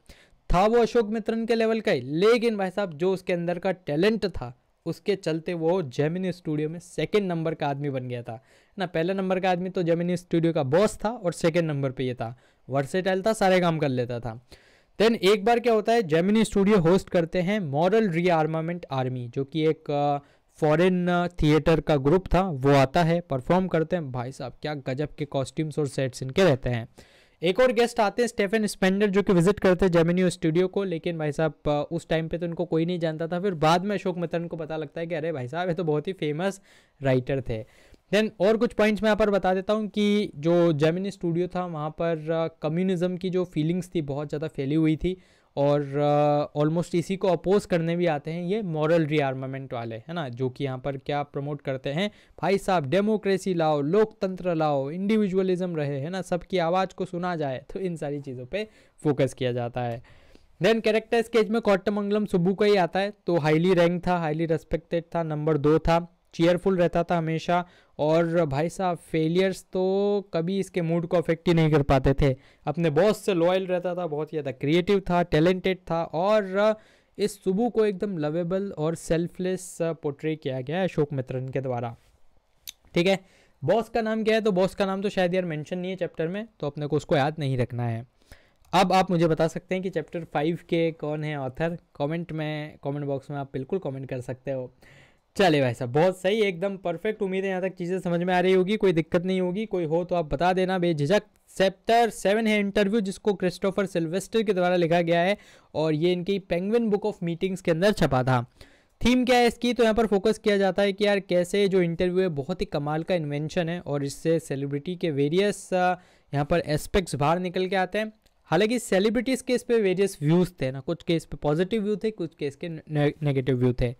था वो अशोक मित्रन के लेवल का ही, लेकिन भाई साहब जो उसके अंदर का टैलेंट था, उसके चलते वो जेमिनी स्टूडियो में सेकेंड नंबर का आदमी बन गया था। ना, पहले नंबर का आदमी तो जेमिनी स्टूडियो का बॉस था और सेकेंड नंबर पर ये था। वर्सेटाइल था, सारे काम कर लेता था। देन एक बार क्या होता है जेमिनी स्टूडियो होस्ट करते हैं मॉरल रीआर्मामेंट आर्मी जो कि एक फॉरेन थिएटर का ग्रुप था। वो आता है परफॉर्म करते हैं। भाई साहब, क्या गजब के कॉस्ट्यूम्स और सेट्स इनके रहते हैं। एक और गेस्ट आते हैं स्टेफन स्पेंडर जो कि विज़िट करते हैं जेमिनी स्टूडियो को, लेकिन भाई साहब उस टाइम पे तो उनको कोई नहीं जानता था। फिर बाद में अशोक मित्रन को पता लगता है कि अरे भाई साहब, ये तो बहुत ही फ़ेमस राइटर थे। देन और कुछ पॉइंट्स मैं यहाँ पर बता देता हूँ कि जो जेमिनी स्टूडियो था वहाँ पर कम्युनिज्म uh, की जो फीलिंग्स थी बहुत ज़्यादा फैली हुई थी और ऑलमोस्ट uh, इसी को अपोज करने भी आते हैं ये मॉरल रीआर्मामेंट वाले है ना? जो कि यहाँ पर क्या प्रमोट करते हैं? भाई साहब डेमोक्रेसी लाओ लोकतंत्र लाओ इंडिविजुअलिज्म रहे है ना? सबकी आवाज़ को सुना जाए तो इन सारी चीज़ों पे फोकस किया जाता है। देन कैरेक्टर स्केच में कौटमंगलम सुबू का ही आता है तो हाईली रैंक था हाईली रेस्पेक्टेड था नंबर दो था। चेयरफुल रहता था हमेशा। और भाई साहब फेलियर्स तो कभी इसके मूड को अफेक्ट ही नहीं कर पाते थे। अपने बॉस से लॉयल रहता था, बहुत ज़्यादा क्रिएटिव था टैलेंटेड था और इस सुबह को एकदम लवेबल और सेल्फलेस पोर्ट्रे किया गया है अशोक मित्रन के द्वारा। ठीक है? बॉस का नाम क्या है? तो बॉस का नाम तो शायद यार मेंशन नहीं है चैप्टर में तो अपने को उसको याद नहीं रखना है। अब आप मुझे बता सकते हैं कि चैप्टर फाइव के कौन है ऑथर कमेंट में कमेंट बॉक्स में आप बिल्कुल कमेंट कर सकते हो। चलिए भाई साहब, बहुत सही, एकदम परफेक्ट उम्मीद है यहाँ तक चीज़ें समझ में आ रही होगी, कोई दिक्कत नहीं होगी, कोई हो तो आप बता देना बेझिझक। चैप्टर सेवन है इंटरव्यू जिसको क्रिस्टोफर सिल्वेस्टर के द्वारा लिखा गया है, और ये इनकी पेंगविन बुक ऑफ़ मीटिंग्स के अंदर छपा था। थीम क्या है इसकी? तो यहाँ पर फोकस किया जाता है कि यार कैसे जो इंटरव्यू है, बहुत ही कमाल का इन्वेंशन है, और इससे सेलिब्रिटी के वेरियस यहाँ पर एस्पेक्ट्स बाहर निकल के आते हैं। हालाँकि सेलिब्रिटीज़ के इस पर वेरियस व्यूज़ थे ना, कुछ केस पे पॉजिटिव व्यू थे, कुछ केस के नेगेटिव व्यू थे।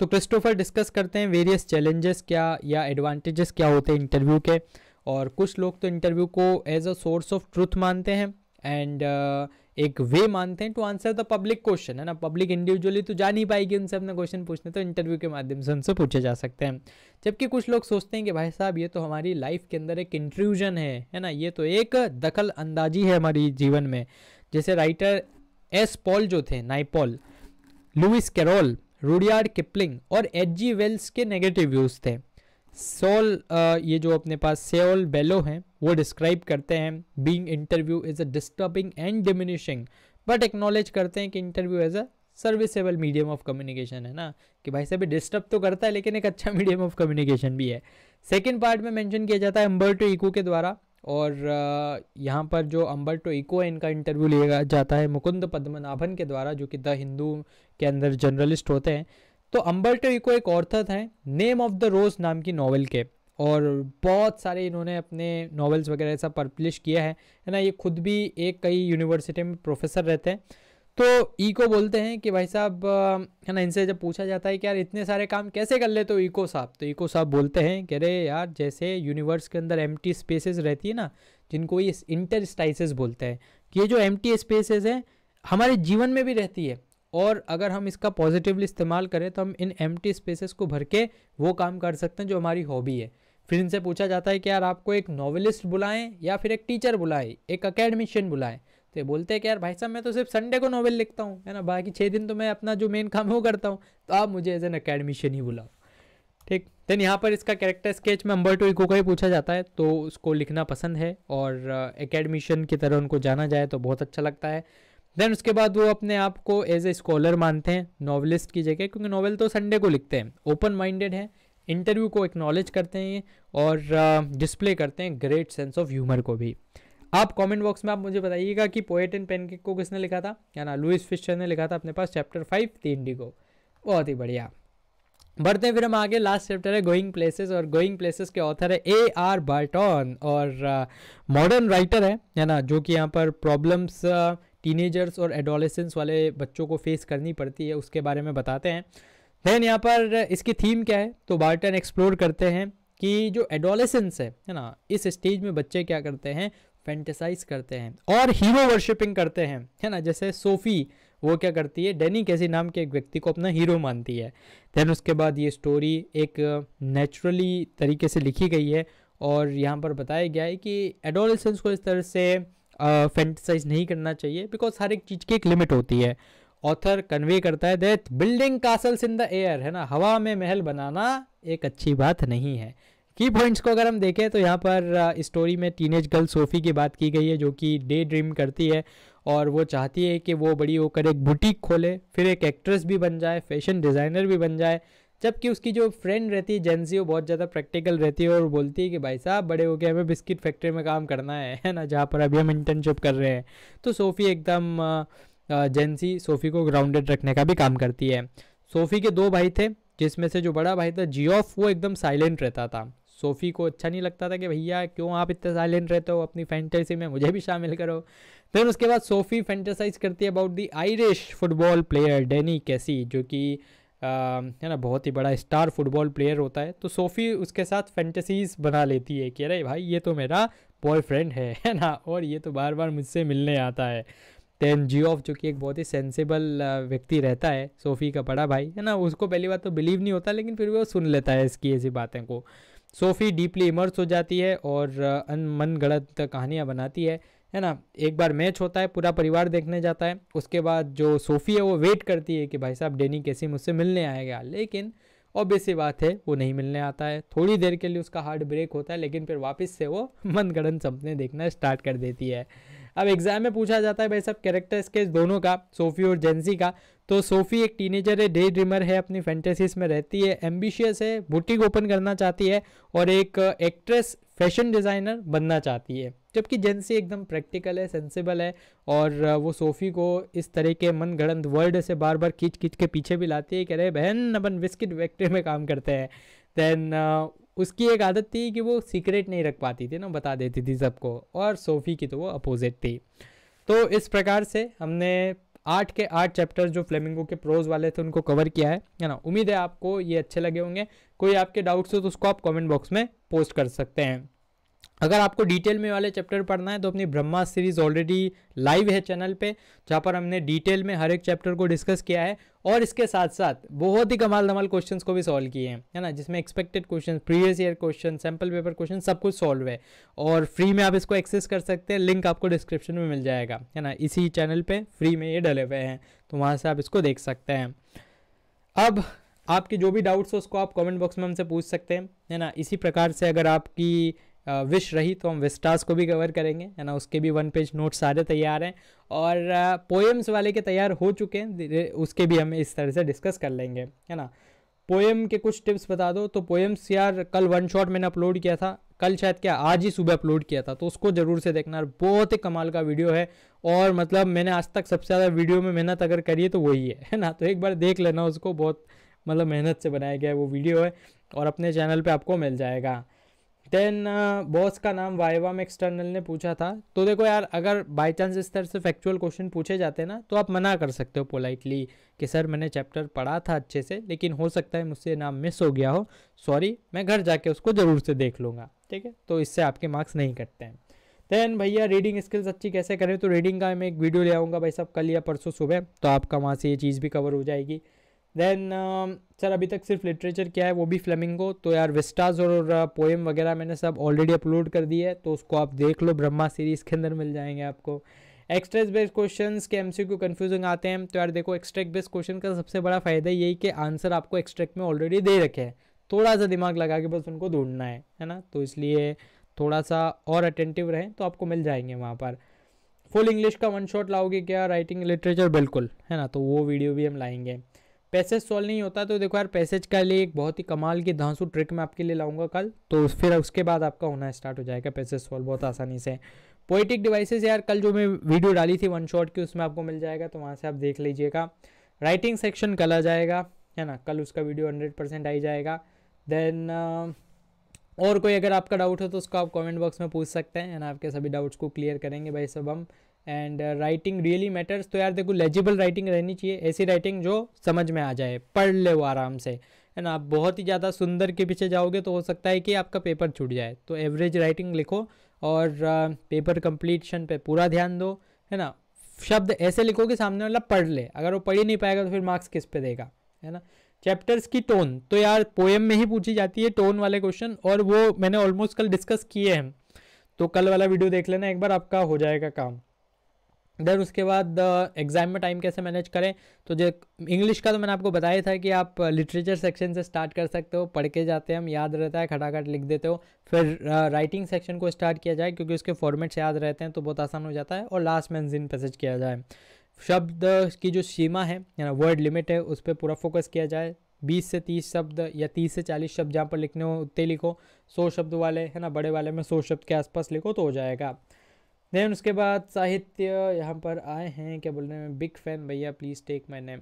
तो क्रिस्टोफर डिस्कस करते हैं वेरियस चैलेंजेस क्या या एडवांटेजेस क्या होते हैं इंटरव्यू के। और कुछ लोग तो इंटरव्यू को as a source of truth मानते हैं एंड uh, एक वे मानते हैं to answer the public question है ना। पब्लिक इंडिविजुअली तो जा नहीं पाएगी उनसे अपने क्वेश्चन पूछने तो इंटरव्यू के माध्यम से उनसे पूछे जा सकते हैं। जबकि कुछ लोग सोचते हैं कि भाई साहब ये तो हमारी लाइफ के अंदर एक इंट्रूजन है है ना। ये तो एक दखल अंदाजी है हमारी जीवन में। जैसे राइटर एस पॉल जो थे Naipaul Lewis Carroll Rudyard Kipling और एच जी वेल्स के नेगेटिव व्यूज़ थे। सोल ये जो अपने पास सेओल बेलो हैं, वो डिस्क्राइब करते हैं being interview is a disturbing and diminishing but acknowledge करते हैं कि interview as a serviceable medium of communication है ना, कि भाई साहब डिस्टर्ब तो करता है, लेकिन एक अच्छा मीडियम ऑफ़ कम्युनिकेशन भी है। सेकेंड पार्ट में मैंशन किया जाता है अम्बर्टो इको के द्वारा, और यहाँ पर जो अम्बर्टो इको है, इनका इंटरव्यू लिया जाता है मुकुंद पद्मनाभन के द्वारा, जो कि द हिंदू के अंदर जर्नलिस्ट होते हैं। तो अम्बर्टो इको एक ऑर्थर है नेम ऑफ़ द रोज नाम की नॉवल के। और बहुत सारे इन्होंने अपने नॉवेल्स वगैरह सब पब्लिश किया है। है ना, ये खुद भी एक कई यूनिवर्सिटी में प्रोफेसर रहते हैं। तो ईको बोलते हैं कि भाई साहब, है ना, इनसे जब पूछा जाता है कि यार इतने सारे काम कैसे कर लेते हो ईको साहब? तो ईको साहब बोलते हैं कि अरे यार, जैसे यूनिवर्स के अंदर एम स्पेसेस रहती है ना, जिनको ये इंटरस्टाइसिस बोलते हैं। कि ये जो एम स्पेसेस हैं, हमारे जीवन में भी रहती है। और अगर हम इसका पॉजिटिवली इस्तेमाल करें तो हम इन एम स्पेसेस को भर के वो काम कर सकते हैं जो हमारी हॉबी है। फिर इनसे पूछा जाता है कि यार आपको एक नॉवलिस्ट बुलाएँ या फिर एक टीचर बुलाएँ, एक अकेडमिशियन बुलाएँ? तो ये बोलते हैं कि यार भाई साहब, मैं तो सिर्फ़ संडे को नॉवल लिखता हूँ, है ना? बाकी छः दिन तो मैं अपना जो मेन काम है वो करता हूँ। तो आप मुझे एज एन अकेडमिशियन ही बुलाओ। ठीक? देन यहाँ पर इसका कैरेक्टर स्केच में अम्बर्टो इको का ही पूछा जाता है तो उसको लिखना पसंद है और एकेडमिशियन की तरह उनको जाना जाए तो बहुत अच्छा लगता है। देन उसके बाद वो अपने आप को एज ए स्कॉलर मानते हैं नॉवलिस्ट की जगह क्योंकि नॉवल तो संडे को लिखते हैं। ओपन माइंडेड है इंटरव्यू को एक्नॉलेज करते हैं और डिस्प्ले uh, करते हैं ग्रेट सेंस ऑफ़ ह्यूमर को भी। आप कमेंट बॉक्स में आप मुझे बताइएगा कि पोएट एंड पेनकेक को किसने लिखा था? या ना लुइस फिशर ने लिखा था अपने पास चैप्टर फाइव तीन को। बहुत ही बढ़िया। बढ़ते हैं फिर हम आगे लास्ट चैप्टर है गोइंग प्लेसेस और गोइंग प्लेसेस के ऑथर है ए आर बार्टॉन और मॉडर्न uh, राइटर है है ना जो कि यहाँ पर प्रॉब्लम्स टीनेजर्स और एडोलेसेंस वाले बच्चों को फेस करनी पड़ती है, उसके बारे में बताते हैं। देन यहाँ पर इसकी थीम क्या है? तो बार्टन एक्सप्लोर करते हैं कि जो एडोलेसेंस है है ना, इस स्टेज में बच्चे क्या करते हैं? फैंटेसाइज करते हैं और हीरो वर्शिपिंग करते हैं, है ना, जैसे सोफ़ी वो क्या करती है? डेनी कैसी नाम के एक व्यक्ति को अपना हीरो मानती है। देन उसके बाद ये स्टोरी एक नेचुरली तरीके से लिखी गई है और यहाँ पर बताया गया है कि एडोलेसेंस को इस तरह से फैंटेसाइज नहीं करना चाहिए बिकॉज़ हर एक चीज़ की एक लिमिट होती है। ऑथर कन्वे करता है that building castles in the air है ना? हवा में महल बनाना एक अच्छी बात नहीं है। की पॉइंट्स को अगर हम देखें तो यहाँ पर स्टोरी में टीनेज गर्ल सोफ़ी की बात की गई है, जो कि डे ड्रीम करती है और वो चाहती है कि वो बड़ी होकर एक बुटीक खोले, फिर एक एक्ट्रेस भी बन जाए फ़ैशन डिज़ाइनर भी बन जाए जबकि उसकी जो फ्रेंड रहती है जेंसी वो बहुत ज़्यादा प्रैक्टिकल रहती है और बोलती है कि, भाई साहब, बड़े हो गए, हमें बिस्किट फैक्ट्री में काम करना है है ना? जहाँ पर अभी हम इंटर्नशिप कर रहे हैं। तो सोफ़ी एकदम जेंसी सोफ़ी को ग्राउंडेड रखने का भी काम करती है। सोफ़ी के दो भाई थे, जिसमें से जो बड़ा भाई था जियोफ वो एकदम साइलेंट रहता था। सोफ़ी को अच्छा नहीं लगता था कि, भैया, क्यों आप इतने साइलेंट रहते हो? अपनी फैंटेसी में मुझे भी शामिल करो। फिर उसके बाद सोफ़ी फैंटेसाइज करती है about the Irish football player Danny Casey जो कि है ना, बहुत ही बड़ा स्टार फुटबॉल प्लेयर होता है। तो सोफ़ी उसके साथ फैंटेसीज बना लेती है कि, अरे भाई, ये तो मेरा बॉयफ्रेंड है। है ना, और ये तो बार बार मुझसे मिलने आता है। दैन ऑफ़ जो कि एक बहुत ही सेंसिबल व्यक्ति रहता है, सोफ़ी का बड़ा भाई, है ना, उसको पहली बात तो बिलीव नहीं होता, लेकिन फिर भी वो सुन लेता है इसकी ऐसी बातें को। सोफ़ी डीपली इमर्स हो जाती है और अन मन गढ़त कहानियाँ बनाती है। है ना? एक बार मैच होता है, पूरा परिवार देखने जाता है। उसके बाद जो सोफ़ी है, वो वेट करती है कि भाई साहब, डेनी कैसी मुझसे मिलने आएगा। लेकिन ऑब्वियस सी बात है, वो नहीं मिलने आता है। थोड़ी देर के लिए उसका हार्ट ब्रेक होता है, लेकिन फिर वापस से वो मन गढ़न सपने देखना स्टार्ट कर देती है। अब एग्ज़ाम में पूछा जाता है भाई सब कैरेक्टर स्केच दोनों का, सोफ़ी और जेंसी का। तो सोफ़ी एक टीनेजर है डे ड्रीमर है, अपनी फैंटेसीज में रहती है एम्बिशियस है बुटीक ओपन करना चाहती है और एक एक्ट्रेस फ़ैशन डिज़ाइनर बनना चाहती है। जबकि जेंसी एकदम प्रैक्टिकल है सेंसिबल है और वो सोफ़ी को इस तरह के मन गढ़ंत वर्ड से बार बार खींच खींच के पीछे भी लाती है कह रहे बहन, अपन बिस्किट फैक्ट्री में काम करते हैं। देन उसकी एक आदत थी कि वो सीक्रेट नहीं रख पाती थी ना, बता देती थी सबको और सोफ़ी की तो वो अपोजिट थी। तो इस प्रकार से हमने आठ के आठ चैप्टर जो फ्लेमिंगो के प्रोज वाले थे, उनको कवर किया है है ना? उम्मीद है आपको ये अच्छे लगे होंगे। कोई आपके डाउट्स हो तो उसको आप कमेंट बॉक्स में पोस्ट कर सकते हैं। अगर आपको डिटेल में वाले चैप्टर पढ़ना है तो अपनी ब्रह्मा सीरीज़ ऑलरेडी लाइव है चैनल पे, जहाँ पर हमने डिटेल में हर एक चैप्टर को डिस्कस किया है, और इसके साथ साथ बहुत ही कमाल धमाल क्वेश्चंस को भी सॉल्व किए हैं, है ना? जिसमें expected question previous year question sample paper question सब कुछ सॉल्व है, और फ्री में आप इसको एक्सेस कर सकते हैं लिंक आपको डिस्क्रिप्शन में मिल जाएगा, है ना? इसी चैनल पर फ्री में ये डले हुए हैं तो वहाँ से आप इसको देख सकते हैं। अब आपके जो भी डाउट्स हो, उसको आप कमेंट बॉक्स में हमसे पूछ सकते हैं, है ना? इसी प्रकार से अगर आपकी विश रही तो हम विस्टास को भी कवर करेंगे, है ना? उसके भी वन पेज नोट सारे तैयार हैं। और पोएम्स वाले के तैयार हो चुके हैं उसके भी हम इस तरह से डिस्कस कर लेंगे, है ना? पोएम के कुछ टिप्स बता दो। तो पोएम्स यार, कल वन शॉट मैंने अपलोड किया था। कल शायद क्या, आज ही सुबह अपलोड किया था। तो उसको ज़रूर से देखना। बहुत ही कमाल का वीडियो है। और मतलब मैंने आज तक सबसे ज़्यादा वीडियो में मेहनत अगर करी है तो वही है है ना? तो एक बार देख लेना उसको। बहुत मतलब मेहनत से बनाया गया है वो वीडियो है। और अपने चैनल पे आपको मिल जाएगा। देन बॉस uh, का नाम वाइवाम एक्सटर्नल ने पूछा था। तो देखो यार अगर बाई चांस इस तरह से फैक्चुअल क्वेश्चन पूछे जाते हैं ना तो आप मना कर सकते हो पोलाइटली कि सर मैंने चैप्टर पढ़ा था अच्छे से लेकिन हो सकता है मुझसे नाम मिस हो गया हो। सॉरी मैं घर जाके उसको ज़रूर से देख लूँगा। ठीक है? तो इससे आपके मार्क्स नहीं कटते हैं। देन भैया रीडिंग स्किल्स अच्छी कैसे करें? तो रीडिंग का मैं एक वीडियो ले आऊँगा भाई साहब कल या परसों सुबह तो आपका वहाँ से ये चीज़ भी कवर हो जाएगी। देन सर um, अभी तक सिर्फ़ लिटरेचर क्या है वो भी फ्लेमिंगो तो यार विस्टाज और पोएम uh, वगैरह मैंने सब ऑलरेडी अपलोड कर दिए है तो उसको आप देख लो ब्रह्मा सीरीज़ के अंदर मिल जाएँगे आपको। एक्सट्रेक्ट बेस्ड क्वेश्चन के एम सी कन्फ्यूजिंग आते हैं तो यार देखो एक्सट्रैक्ट बेस्ड क्वेश्चन का सबसे बड़ा फ़ायदा यही कि आंसर आपको एक्सट्रैक्ट में ऑलरेडी दे रखे हैं। थोड़ा सा दिमाग लगा के बस उनको ढूंढना है है ना? तो इसलिए थोड़ा सा और अटेंटिव रहें तो आपको मिल जाएँगे वहाँ पर। फुल इंग्लिश का वन शॉट लाओगे क्या? राइटिंग लिटरेचर बिल्कुल है ना? तो वो वीडियो भी हम लाएँगे। पैसेज सॉल्व नहीं होता तो देखो यार पैसेज का लिए एक बहुत ही कमाल की धांसू ट्रिक मैं आपके लिए लाऊँगा कल। तो फिर उसके बाद आपका होना स्टार्ट हो जाएगा पैसेज सॉल्व बहुत आसानी से। पोइटिक डिवाइसेस यार कल जो मैं वीडियो डाली थी वन शॉट की उसमें आपको मिल जाएगा तो वहाँ से आप देख लीजिएगा। राइटिंग सेक्शन कल आ जाएगा है ना? कल उसका वीडियो हंड्रेड परसेंट आई जाएगा। देन uh, और कोई अगर आपका डाउट हो तो उसको आप कमेंट बॉक्स में पूछ सकते हैं ना? आपके सभी डाउट्स को क्लियर करेंगे भाई सब हम। एंड राइटिंग रियली मैटर्स तो यार देखो लेजिबल राइटिंग रहनी चाहिए ऐसी राइटिंग जो समझ में आ जाए पढ़ ले वो आराम से। है ना आप बहुत ही ज़्यादा सुंदर के पीछे जाओगे तो हो सकता है कि आपका पेपर छूट जाए। तो एवरेज राइटिंग लिखो और पेपर uh, कंप्लीशन पे पूरा ध्यान दो है ना। शब्द ऐसे लिखो कि सामने वाला पढ़ ले अगर वो पढ़ ही नहीं पाएगा तो फिर मार्क्स किस पे देगा है ना। चैप्टर्स की टोन तो यार पोएम में ही पूछी जाती है टोन वाले क्वेश्चन और वो मैंने ऑलमोस्ट कल डिस्कस किए हैं। तो कल वाला वीडियो देख लेना एक बार आपका हो जाएगा काम। देन उसके बाद एग्ज़ाम में टाइम कैसे मैनेज करें? तो जो इंग्लिश का तो मैंने आपको बताया था कि आप लिटरेचर सेक्शन से स्टार्ट कर सकते हो, पढ़ के जाते हैं, हम याद रहता है, खटाखट लिख देते हो, फिर राइटिंग सेक्शन को स्टार्ट किया जाए, क्योंकि उसके फॉर्मेट्स याद रहते हैं तो बहुत आसान हो जाता है, और लास्ट में जिन पैसेज किया जाए। शब्द की जो सीमा है ना, वर्ड लिमिट है, उस पर पूरा फोकस किया जाए। बीस से तीस शब्द या तीस से चालीस शब्द जहाँ पर लिखने हो, उतने लिखो। सौ शब्द वाले, है ना, बड़े वाले में सौ शब्द के आसपास लिखो तो हो जाएगा। देन उसके बाद साहित्य, यहाँ पर आए हैं, क्या बोल रहे हैं, बिग फ़ैन भैया please take my name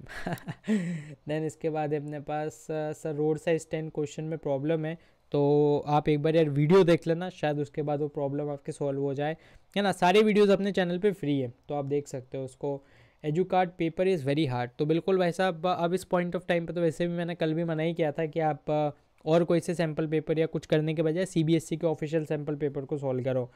then इसके बाद अपने पास सर रोड साइज़ टेन क्वेश्चन में प्रॉब्लम है तो आप एक बार यार वीडियो देख लेना, शायद उसके बाद वो प्रॉब्लम आपके सॉल्व हो जाए. है ना, सारे वीडियोज़ अपने चैनल पे फ्री है तो आप देख सकते हो उसको. Educart paper is very hard तो बिल्कुल भाई साहब, अब इस पॉइंट ऑफ़ टाइम पे तो वैसे भी मैंने कल भी मना ही किया था कि आप और कोई से सैंपल पेपर या कुछ करने के बजाय सी e के ऑफिशियल सैंपल पेपर को सॉल्व करो.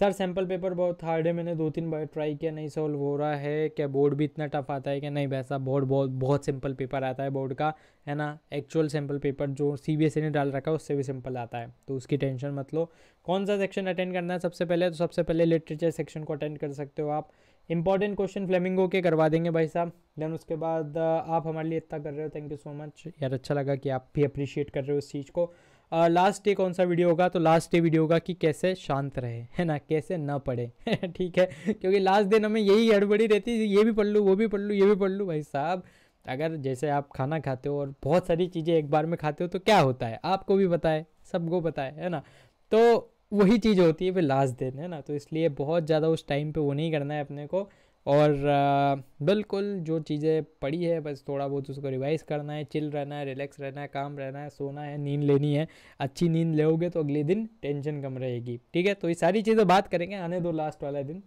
सर सैंपल पेपर बहुत हार्ड है, मैंने दो तीन बार ट्राई किया, नहीं सॉल्व हो रहा है। क्या बोर्ड भी इतना टफ आता है कि नहीं, वैसा बोर्ड बहुत बहुत सिंपल पेपर आता है बोर्ड का, है ना? एक्चुअल सैंपल पेपर जो सी बी एस ई ने डाल रखा है, उससे भी सिंपल आता है। तो उसकी टेंशन मत लो। कौन सा सेक्शन अटेंड करना है सबसे पहले? तो सबसे पहले लिटरेचर सेक्शन को अटेंड कर सकते हो आप। इंपॉर्टेंट क्वेश्चन फ्लेमिंगो के करवा देंगे भाई साहब। देन उसके बाद, आप हमारे लिए इतना कर रहे हो। थैंक यू सो मच यार अच्छा लगा कि आप भी अप्रिशिएट कर रहे हो इस चीज़ को। लास्ट डे कौन सा वीडियो होगा? तो लास्ट डे वीडियो होगा कि कैसे शांत रहे, है ना? कैसे न पढ़े, ठीक है? क्योंकि लास्ट दिन हमें यही गड़बड़ी रहती है ये भी पढ़ लूँ, वो भी पढ़ लूँ, ये भी पढ़ लूँ। भाई साहब, अगर जैसे आप खाना खाते हो और बहुत सारी चीज़ें एक बार में खाते हो तो क्या होता है? आपको भी है सबको पता है है ना? तो वही चीज़ होती है फिर लास्ट दिन, है ना? तो इसलिए बहुत ज़्यादा उस टाइम पे वो नहीं करना है अपने को। और बिल्कुल जो चीज़ें पड़ी है, बस थोड़ा बहुत उसको रिवाइज करना है चिल रहना है रिलैक्स रहना है, काम रहना है, सोना है, नींद लेनी है। अच्छी नींद लोगे तो अगले दिन टेंशन कम रहेगी, ठीक है? तो ये सारी चीज़ें बात करेंगे आने दो लास्ट वाला दिन।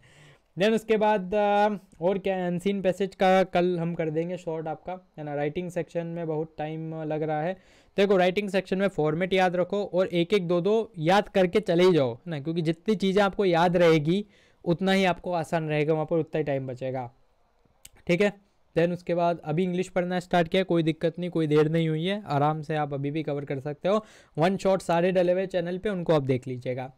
देन उसके बाद और क्या है अनसीन पैसेज का कल हम कर देंगे शॉर्ट आपका, है ना? राइटिंग सेक्शन में बहुत टाइम लग रहा है। देखो राइटिंग सेक्शन में फॉर्मेट याद रखो और एक एक दो दो याद करके चले ही जाओ, है ना? क्योंकि जितनी चीज़ें आपको याद रहेगी उतना ही आपको आसान रहेगा, वहाँ पर उतना ही टाइम बचेगा। ठीक है? देन उसके बाद अभी इंग्लिश पढ़ना स्टार्ट किया, कोई दिक्कत नहीं, कोई देर नहीं हुई है। आराम से आप अभी भी कवर कर सकते हो। वन शॉट सारे डले हुए चैनल पे, उनको आप देख लीजिएगा।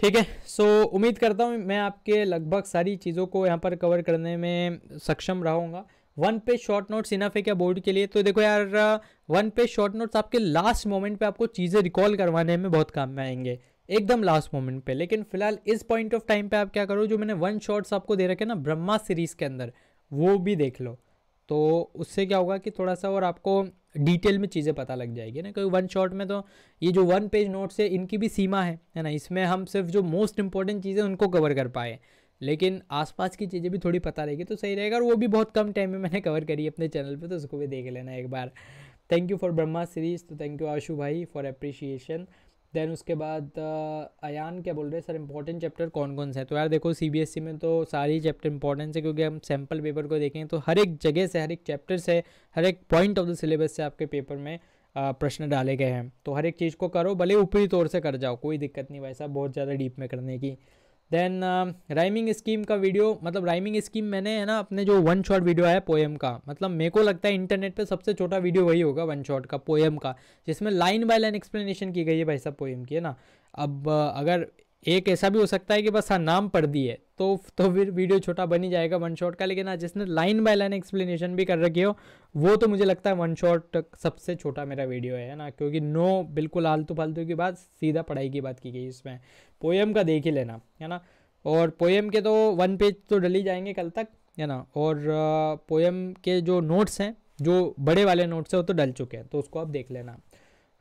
ठीक है? सो उम्मीद करता हूँ मैं आपके लगभग सारी चीज़ों को यहाँ पर कवर करने में सक्षम रहूँगा। One page short notes enough है क्या बोर्ड के लिए? तो देखो यार वन पेज शॉर्ट नोट्स आपके लास्ट मोमेंट पे आपको चीज़ें रिकॉल करवाने में बहुत काम में आएँगे। एकदम लास्ट मोमेंट पे। लेकिन फ़िलहाल इस पॉइंट ऑफ़ टाइम पे आप क्या करो, जो मैंने वन शॉट्स आपको दे रखे ना ब्रह्मा सीरीज़ के अंदर, वो भी देख लो। तो उससे क्या होगा कि थोड़ा सा और आपको डिटेल में चीज़ें पता लग जाएगी ना, क्योंकि वन शॉट में तो ये जो वन पेज नोट्स है, इनकी भी सीमा है है ना? इसमें हम सिर्फ़ जो मोस्ट इंपॉर्टेंट चीज़ें उनको कवर कर पाए। लेकिन आसपास की चीज़ें भी थोड़ी पता रहेगी तो सही रहेगा। और वो भी बहुत कम टाइम में मैंने कवर करी अपने चैनल पे तो उसको भी देख लेना एक बार। Thank you for Brahma series तो थैंक यू आशु भाई फॉर अप्रिशिएशन देन उसके बाद अयान क्या बोल रहे हैं? सर इंपॉर्टेंट चैप्टर कौन कौन से हैं? तो यार देखो सीबीएसई में तो सारी चैप्टर इंपॉर्टेंट है, क्योंकि हम सैंपल पेपर को देखें तो हर एक जगह से, हर एक चैप्टर से, हर एक पॉइंट ऑफ़ द सिलेबस से आपके पेपर में प्रश्न डाले गए हैं। तो हर एक चीज़ को करो, भले ऊपरी तौर से कर जाओ, कोई दिक्कत नहीं भाई साहब, बहुत ज़्यादा डीप में करने की। देन राइमिंग स्कीम का वीडियो मतलब राइमिंग स्कीम मैंने, है ना, अपने जो वन शॉट वीडियो है पोएम का मतलब मेरे को लगता है इंटरनेट पे सबसे छोटा वीडियो वही होगा वन शॉट का पोएम का, जिसमें लाइन बाय लाइन एक्सप्लेनेशन की गई है भाई साहब पोएम की, है ना। अब, अगर एक ऐसा भी हो सकता है कि बस हाँ नाम पढ़ दिए तो तो फिर वीडियो छोटा बन ही जाएगा वन शॉट का, लेकिन हाँ जिसने लाइन बाय लाइन एक्सप्लेनेशन भी कर रखी हो, वो तो मुझे लगता है वन शॉट सबसे छोटा मेरा वीडियो है ना? क्योंकि नो बिल्कुल आलतू फालतू की बात, सीधा पढ़ाई की बात की गई इसमें। पोएम का देख ही लेना, है ना? और पोएम के तो वन पेज तो डली जाएँगे कल तक, है ना? और पोएम के जो नोट्स हैं, जो बड़े वाले नोट्स हैं, वो तो डल चुके हैं तो उसको आप देख लेना।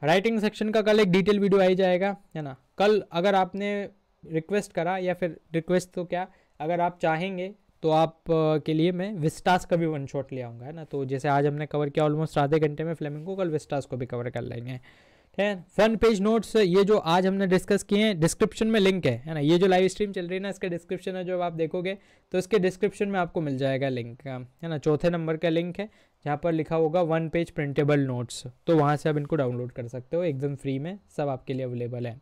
राइटिंग सेक्शन का कल एक डिटेल वीडियो आई जाएगा, है ना? कल अगर आपने रिक्वेस्ट करा या फिर रिक्वेस्ट तो क्या, अगर आप चाहेंगे तो आप के लिए मैं विस्टास का भी वन शॉट ले आऊँगा, है ना? तो जैसे आज हमने कवर किया ऑलमोस्ट आधे घंटे में फ्लेमिंग को कल विस्टास को भी कवर कर लेंगे, ठीक है? वन पेज नोट्स ये जो आज हमने डिस्कस किए हैं डिस्क्रिप्शन में लिंक है है ना? ये जो लाइव स्ट्रीम चल रही है ना, इसके डिस्क्रिप्शन है जो आप देखोगे तो इसके डिस्क्रिप्शन में आपको मिल जाएगा लिंक है ना? चौथे नंबर का लिंक है। जहाँ पर लिखा होगा वन पेज प्रिंटेबल नोट्स। तो वहाँ से आप इनको डाउनलोड कर सकते हो, एकदम फ्री में, सब आपके लिए अवेलेबल है।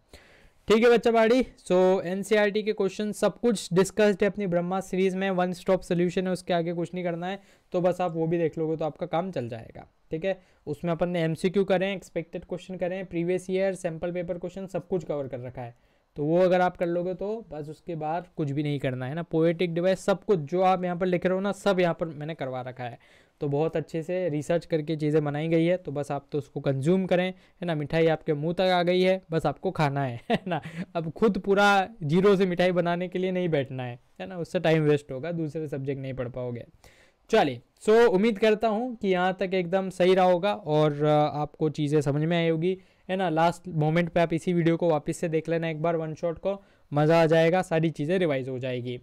ठीक है बच्चा बाड़ी सो एन के क्वेश्चन सब कुछ डिस्कस्ड है अपनी ब्रह्मा सीरीज़ में वन स्टॉप सोल्यूशन है, उसके आगे कुछ नहीं करना है तो बस आप वो भी देख लोगे तो आपका काम चल जाएगा। ठीक है? उसमें अपन ने एम करें एक्सपेक्टेड क्वेश्चन करें previous year sample paper question सब कुछ कवर कर रखा है। तो वो अगर आप कर लोगे तो बस उसके बाद कुछ भी नहीं करना है ना पोएटिक डिवाइस सब कुछ जो आप यहाँ पर लिख रहे हो ना, सब यहाँ पर मैंने करवा रखा है। तो बहुत अच्छे से रिसर्च करके चीज़ें बनाई गई है तो बस आप तो उसको कंज्यूम करें है ना? मिठाई आपके मुँह तक आ गई है बस आपको खाना है है ना? अब खुद पूरा ज़ीरो से मिठाई बनाने के लिए नहीं बैठना है है ना? उससे टाइम वेस्ट होगा दूसरे सब्जेक्ट नहीं पढ़ पाओगे। चलिए सो so, उम्मीद करता हूँ कि यहाँ तक एकदम सही रहा होगा और आपको चीज़ें समझ में आई होगी है ना? लास्ट मोमेंट पे आप इसी वीडियो को वापस से देख लेना एक बार वन शॉट को मज़ा आ जाएगा सारी चीज़ें रिवाइज हो जाएगी।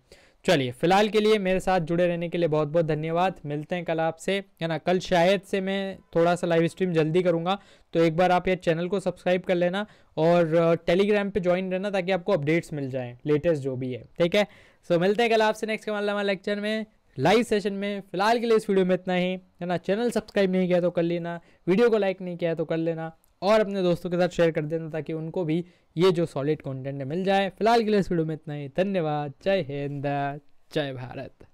चलिए, फ़िलहाल के लिए मेरे साथ जुड़े रहने के लिए बहुत बहुत धन्यवाद। मिलते हैं कल आपसे, है ना? कल शायद से मैं थोड़ा सा लाइव स्ट्रीम जल्दी करूँगा तो एक बार आप ये चैनल को सब्सक्राइब कर लेना और टेलीग्राम पे ज्वाइन रहना ताकि आपको अपडेट्स मिल जाएँ लेटेस्ट जो भी है, ठीक है? सो मिलते हैं कल आपसे नेक्स्ट कमाल लेक्चर में लाइव सेशन में। फ़िलहाल के लिए इस वीडियो में इतना ही, है ना? चैनल सब्सक्राइब नहीं किया तो कर लेना वीडियो को लाइक नहीं किया तो कर लेना। और अपने दोस्तों के साथ शेयर कर देना ताकि उनको भी ये जो सॉलिड कॉन्टेंट मिल जाए। फ़िलहाल के लिए इस वीडियो में इतना ही। धन्यवाद। जय हिंद। जय भारत।